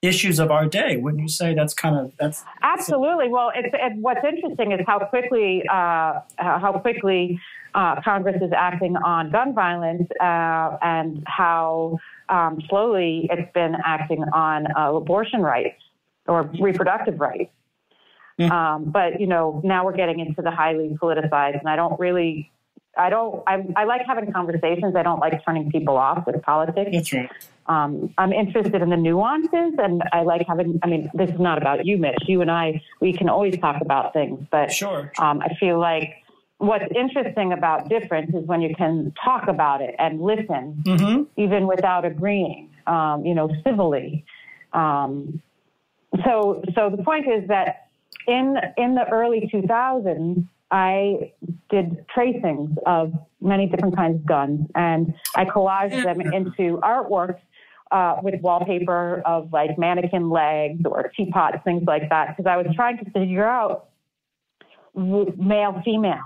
issues of our day. Wouldn't you say that's kind of that's absolutely? Well, it's, it, what's interesting is how quickly uh, how quickly uh, Congress is acting on gun violence uh, and how um, slowly it's been acting on uh, abortion rights or reproductive rights. Mm-hmm. Um, but you know, now we're getting into the highly politicized, and I don't really, I don't, I, I like having conversations. I don't like turning people off with politics. That's right. Um, I'm interested in the nuances, and I like having. I mean, this is not about you, Mitch. You and I, we can always talk about things, but sure. Um, I feel like what's interesting about difference is when you can talk about it and listen, mm-hmm. even without agreeing. Um, you know, civilly. Um, so, so the point is that in in the early 2000s, I did tracings of many different kinds of guns, and I collaged them into artworks uh, with wallpaper of like mannequin legs or teapots, things like that, because I was trying to figure out male, female.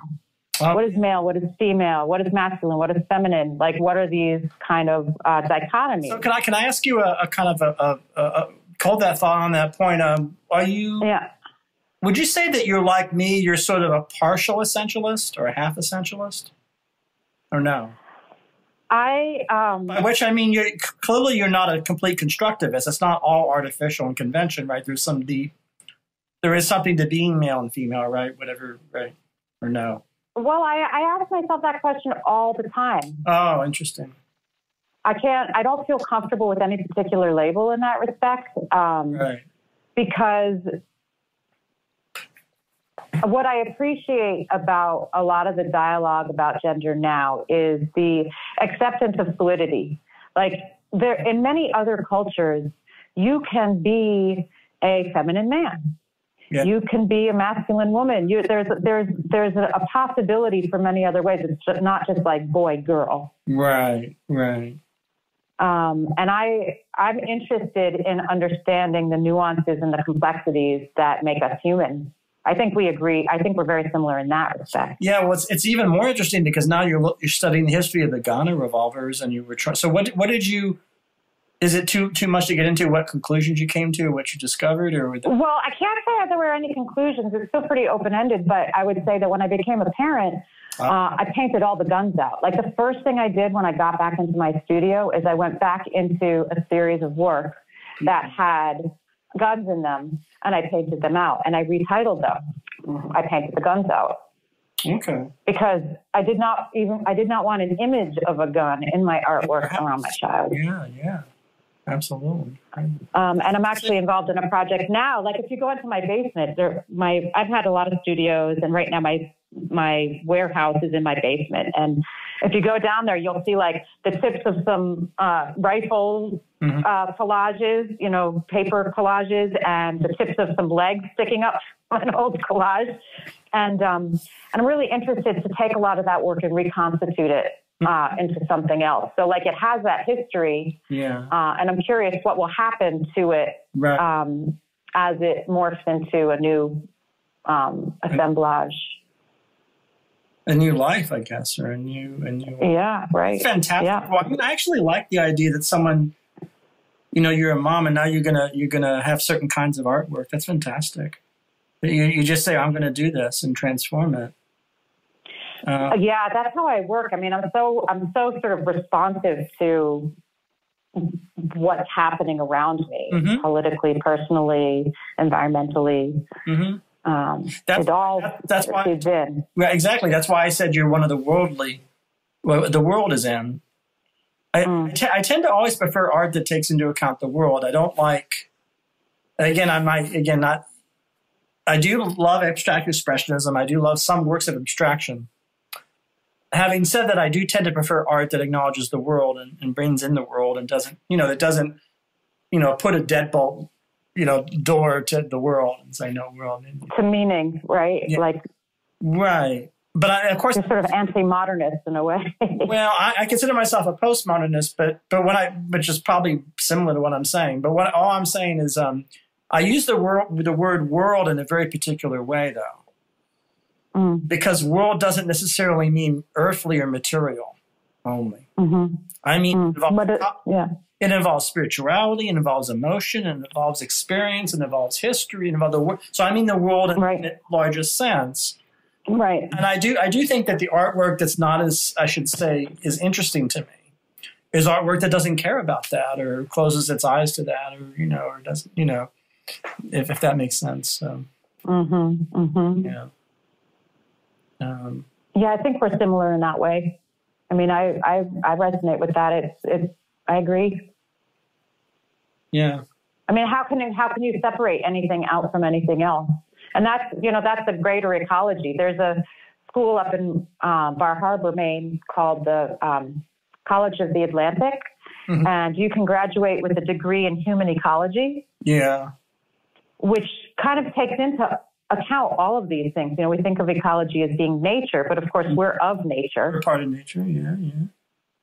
Okay. What is male? What is female? What is masculine? What is feminine? Like, what are these kind of uh, dichotomies? So, can I can I ask you a, a kind of a, a, a, hold that thought on that point? Um, are you yeah would you say that you're like me? You're sort of a partial essentialist or a half essentialist, or no? I um, by which I mean you're clearly you're not a complete constructivist. It's not all artificial and convention, right? There's some deep. There is something to being male and female, right? Whatever, right? Or no? Well, I, I ask myself that question all the time. Oh, interesting. I can't. I don't feel comfortable with any particular label in that respect. Um, right. Because what I appreciate about a lot of the dialogue about gender now is the acceptance of fluidity. Like there, in many other cultures, you can be a feminine man. Yeah. You can be a masculine woman. You, there's there's there's a, possibility for many other ways. It's not just like boy girl. Right, right. Um, and I I'm interested in understanding the nuances and the complexities that make us human. I think we agree. I think we're very similar in that respect. Yeah, well, it's, it's even more interesting because now you're you're studying the history of the Ghana revolvers, and you were trying. So what what did you? Is it too too much to get into what conclusions you came to, what you discovered, or? Well, I can't say that there were any conclusions. It's still pretty open ended, but I would say that when I became a parent, uh, I painted all the guns out. Like the first thing I did when I got back into my studio is I went back into a series of work that had guns in them and I painted them out and I retitled them. Mm-hmm. I painted the guns out. Okay. Because I did not even I did not want an image of a gun in my artwork around my child. Yeah, yeah. Absolutely. Um, and I'm actually involved in a project now. Like if you go into my basement, there my I've had a lot of studios and right now my my warehouse is in my basement. And if you go down there, you'll see like the tips of some uh, rifle mm-hmm. uh, collages, you know, paper collages, and the tips of some legs sticking up on an old collage. And um, and I'm really interested to take a lot of that work and reconstitute it uh, into something else. So, like, it has that history, Yeah. uh, and I'm curious what will happen to it Right. um, as it morphs into a new um, assemblage. a new life, I guess, or a new, a new. Yeah, right. Fantastic. Yeah. Well, I mean, I actually like the idea that someone, you know, you're a mom and now you're gonna you're gonna have certain kinds of artwork. That's fantastic. You, you just say, I'm going to do this and transform it. Uh, Yeah, that's how I work. I mean, I'm so I'm so sort of responsive to what's happening around me, Mhm. politically, personally, environmentally. mhm. Um, That's- it all that- that's why- in. Yeah, exactly. That's why I said you're one of the worldly. Well, the world is in. I, Mm. I I tend to always prefer art that takes into account the world. I don't like. Again, I might again not. I do love abstract expressionism. I do love some works of abstraction. Having said that, I do tend to prefer art that acknowledges the world and, and brings in the world and doesn't, you know, that doesn't, you know, put a deadbolt, you know, door to the world and say no world. To meaning, right? Yeah. Like Right. But I, of course, just sort of anti-modernist in a way. Well, I, I consider myself a postmodernist, but but what I which is probably similar to what I'm saying. But what all I'm saying is, um, I use the word the word world in a very particular way, though, mm, because world doesn't necessarily mean earthly or material only. hmm I mean, it involves, But it, yeah, it involves spirituality, it involves emotion, it involves experience, it involves history, it involves the world. So I mean the world in Right. its largest sense. right. and I do I do think that the artwork that's not as I should say is interesting to me is artwork that doesn't care about that or closes its eyes to that or you know or doesn't you know if if that makes sense. So hmm hmm yeah. Um, Yeah, I think we're similar in that way. I mean, I I, I resonate with that. It's it's. I agree. yeah. I mean, how can you, how can you separate anything out from anything else? And that's you know that's the greater ecology. There's a school up in uh, Bar Harbor, Maine, called the um, College of the Atlantic, Mhm. and you can graduate with a degree in human ecology, Yeah. which kind of takes into account all of these things. You know, we think of ecology as being nature, but of course we're of nature. We're part of nature. Yeah. Yeah.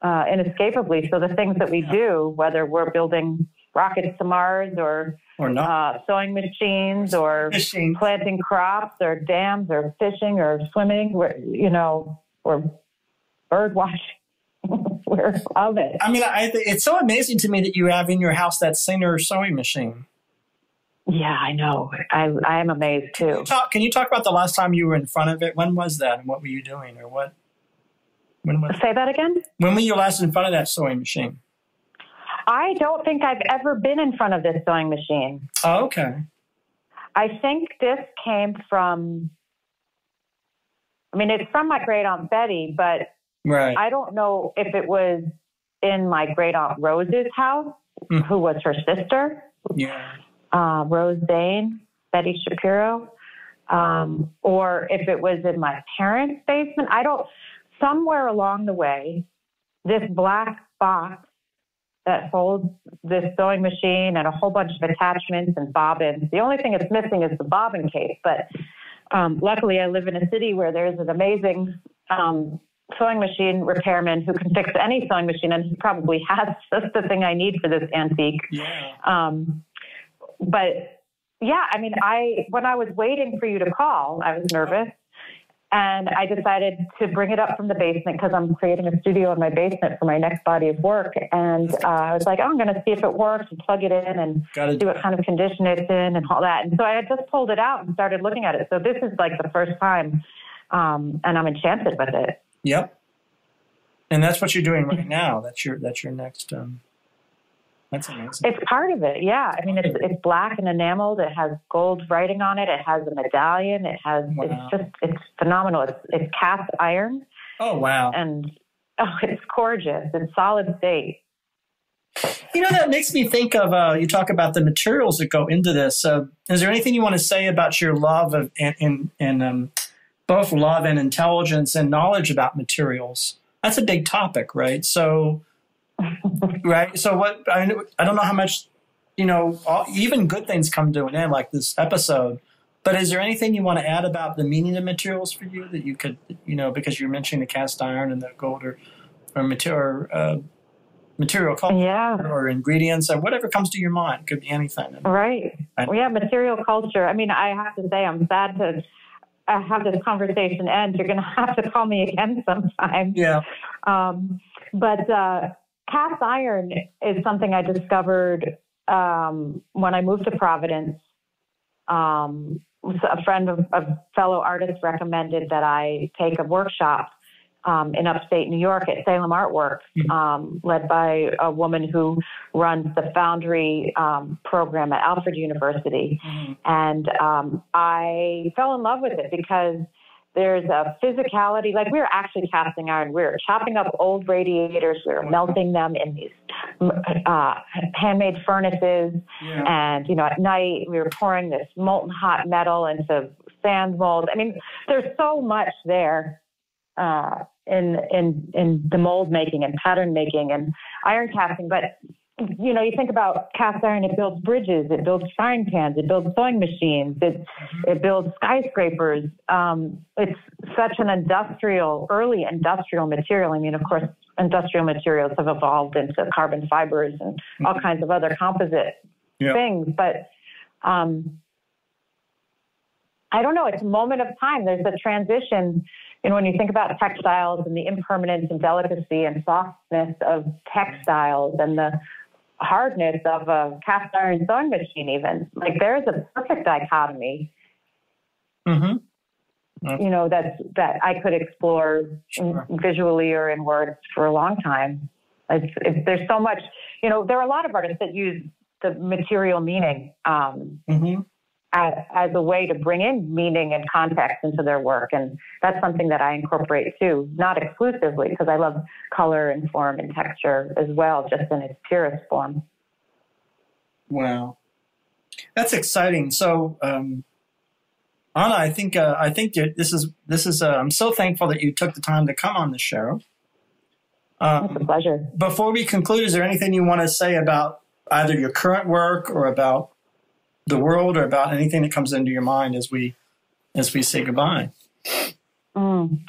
uh, inescapably. So the things that we do, whether we're building rockets to Mars or Or not. uh, sewing machines or Fishing. planting crops or dams or fishing or swimming, we're, you know, or bird watching, we're of it. I mean, I th- it's so amazing to me that you have in your house that Singer sewing machine. Yeah, I know. I I am amazed Can too. you talk? Can you talk about the last time you were in front of it? When was that, and what were you doing, or what? When was? Say that again. When were you last in front of that sewing machine? I don't think I've ever been in front of this sewing machine. Oh, okay. I think this came from. I mean, it's from my great aunt Betty, but Right. I don't know if it was in my great aunt Rose's house, Mm. who was her sister, yeah. Uh, Rose Dane, Betty Shapiro, um, or if it was in my parents' basement. I don't. Somewhere along the way, this black box that holds this sewing machine and a whole bunch of attachments and bobbins. The only thing it's missing is the bobbin case, but um, luckily I live in a city where there's an amazing um, sewing machine repairman who can fix any sewing machine, and he probably has just the thing I need for this antique. Yeah. Um, but yeah, I mean, I when I was waiting for you to call, I was nervous, and I decided to bring it up from the basement because I'm creating a studio in my basement for my next body of work. And uh, I was like, oh, I'm going to see if it works and plug it in and Got see what kind of condition it's in and all that. And so I had just pulled it out and started looking at it. So this is like the first time, um, and I'm enchanted with it. Yep. And that's what you're doing right now. That's your. That's your next. Um, that's amazing. It's part of it, yeah. I mean, it's it's black and enameled. It has gold writing on it. It has a medallion. It has. Wow. It's just it's phenomenal. It's it's cast iron Oh wow. and oh, it's gorgeous. It's solid state. You know that makes me think of. Uh, you talk about the materials that go into this. Uh, is there anything you want to say about your love of and and, and um, both love and intelligence and knowledge about materials? That's a big topic, right? So, right. So what? I, I don't know how much. You know, all, even good things come to an end, like this episode. But is there anything you want to add about the meaning of materials for you that you could, you know, because you're mentioning the cast iron and the gold, or or material uh, material culture Yeah. or ingredients or whatever comes to your mind. Could be anything. Right. I- Well, yeah, material culture. I mean, I have to say, I'm sad to uh, have this conversation end. You're going to have to call me again sometime. Yeah. Um, but uh, cast iron is something I discovered um, when I moved to Providence. Um, a friend of a fellow artist recommended that I take a workshop um, in upstate New York at Salem Artworks, um, led by a woman who runs the Foundry um, program at Alfred University. And um, I fell in love with it because there's a physicality, like we were actually casting iron. We were chopping up old radiators, we were melting them in these uh, handmade furnaces. Yeah. And, you know, at night we were pouring this molten hot metal into sand molds. I mean, there's so much there uh, in, in, in the mold making and pattern making and iron casting. But, you know, you think about cast iron, it builds bridges, it builds frying pans, it builds sewing machines, it, it builds skyscrapers. Um, it's such an industrial, early industrial material. I mean, of course, industrial materials have evolved into carbon fibers and all kinds of other composite Yeah. things. But um, I don't know. It's a moment of time. There's a transition. You know, when you think about textiles and the impermanence and delicacy and softness of textiles and the hardness of a cast iron sewing machine, even like there's a perfect dichotomy. hmm You know, that's that I could explore Sure. visually or in words for a long time. It's, it's, there's so much. You know, there are a lot of artists that use the material meaning um, hmm as, a way to bring in meaning and context into their work. And that's something that I incorporate too, not exclusively, because I love color and form and texture as well, just in its purest form. Wow, that's exciting. So, um, Anna, I think uh, I think this is this is. Uh, I'm so thankful that you took the time to come on the show. It's Um, a pleasure. before we conclude, is there anything you want to say about either your current work or about the world or about anything that comes into your mind as we as we say goodbye? Mm.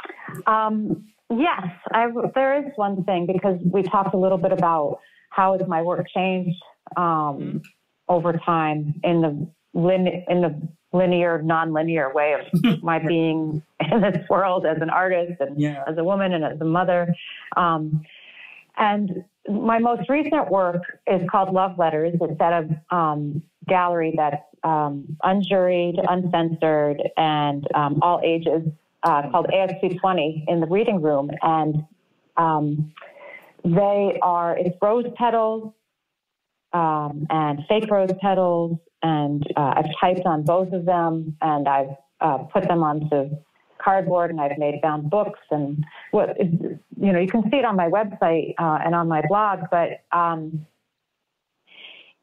Um, yes, I, there is one thing because we talked a little bit about how has my work changed um, over time in the lin- in the linear, non-linear way of my being in this world as an artist and Yeah. as a woman and as a mother. Um, and my most recent work is called Love Letters. It's at a um, gallery that's um, unjuried, uncensored, and um, all ages uh, called ASC 20 in the reading room. And um, they are, it's rose petals um, and fake rose petals. And uh, I've typed on both of them and I've uh, put them onto cardboard and I've made bound books and what you know you can see it on my website uh, and on my blog but um,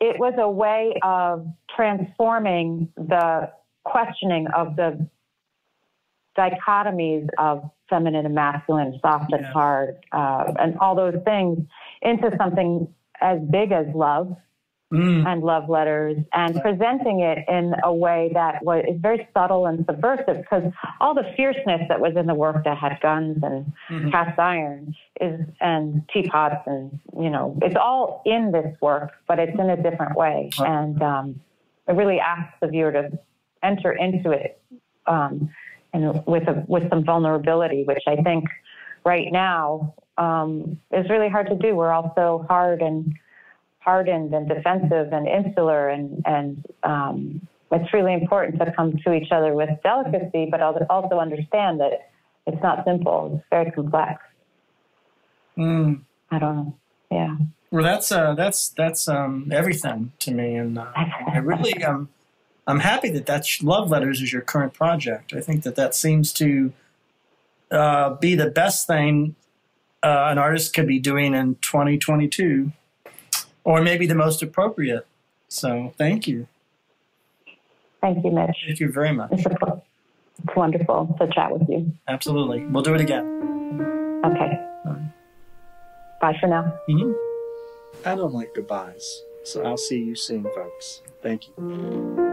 it was a way of transforming the questioning of the dichotomies of feminine and masculine soft and hard uh, and all those things into something as big as love Mm, and love letters and presenting it in a way that was is very subtle and subversive because all the fierceness that was in the work that had guns and Mhm. cast iron is and teapots and you know it's all in this work but it's in a different way. And um, it really asks the viewer to enter into it um, and with a, with some vulnerability which I think right now um, is really hard to do. We're all so hard and hardened and defensive and insular and and um, it's really important to come to each other with delicacy but also understand that it's not simple. It's very complex. Mm. i don't know. Yeah. Well, that's uh, that's that's um, everything to me, and uh, I really um, I'm happy that that's Love Letters is your current project. I think that that seems to uh, be the best thing uh, an artist could be doing in 2022, or maybe the most appropriate. So, thank you, thank you mitch thank you very much. it's, a, it's wonderful to chat with you Absolutely, we'll do it again. okay bye for now hmm I don't like goodbyes, so I'll see you soon, folks. Thank you.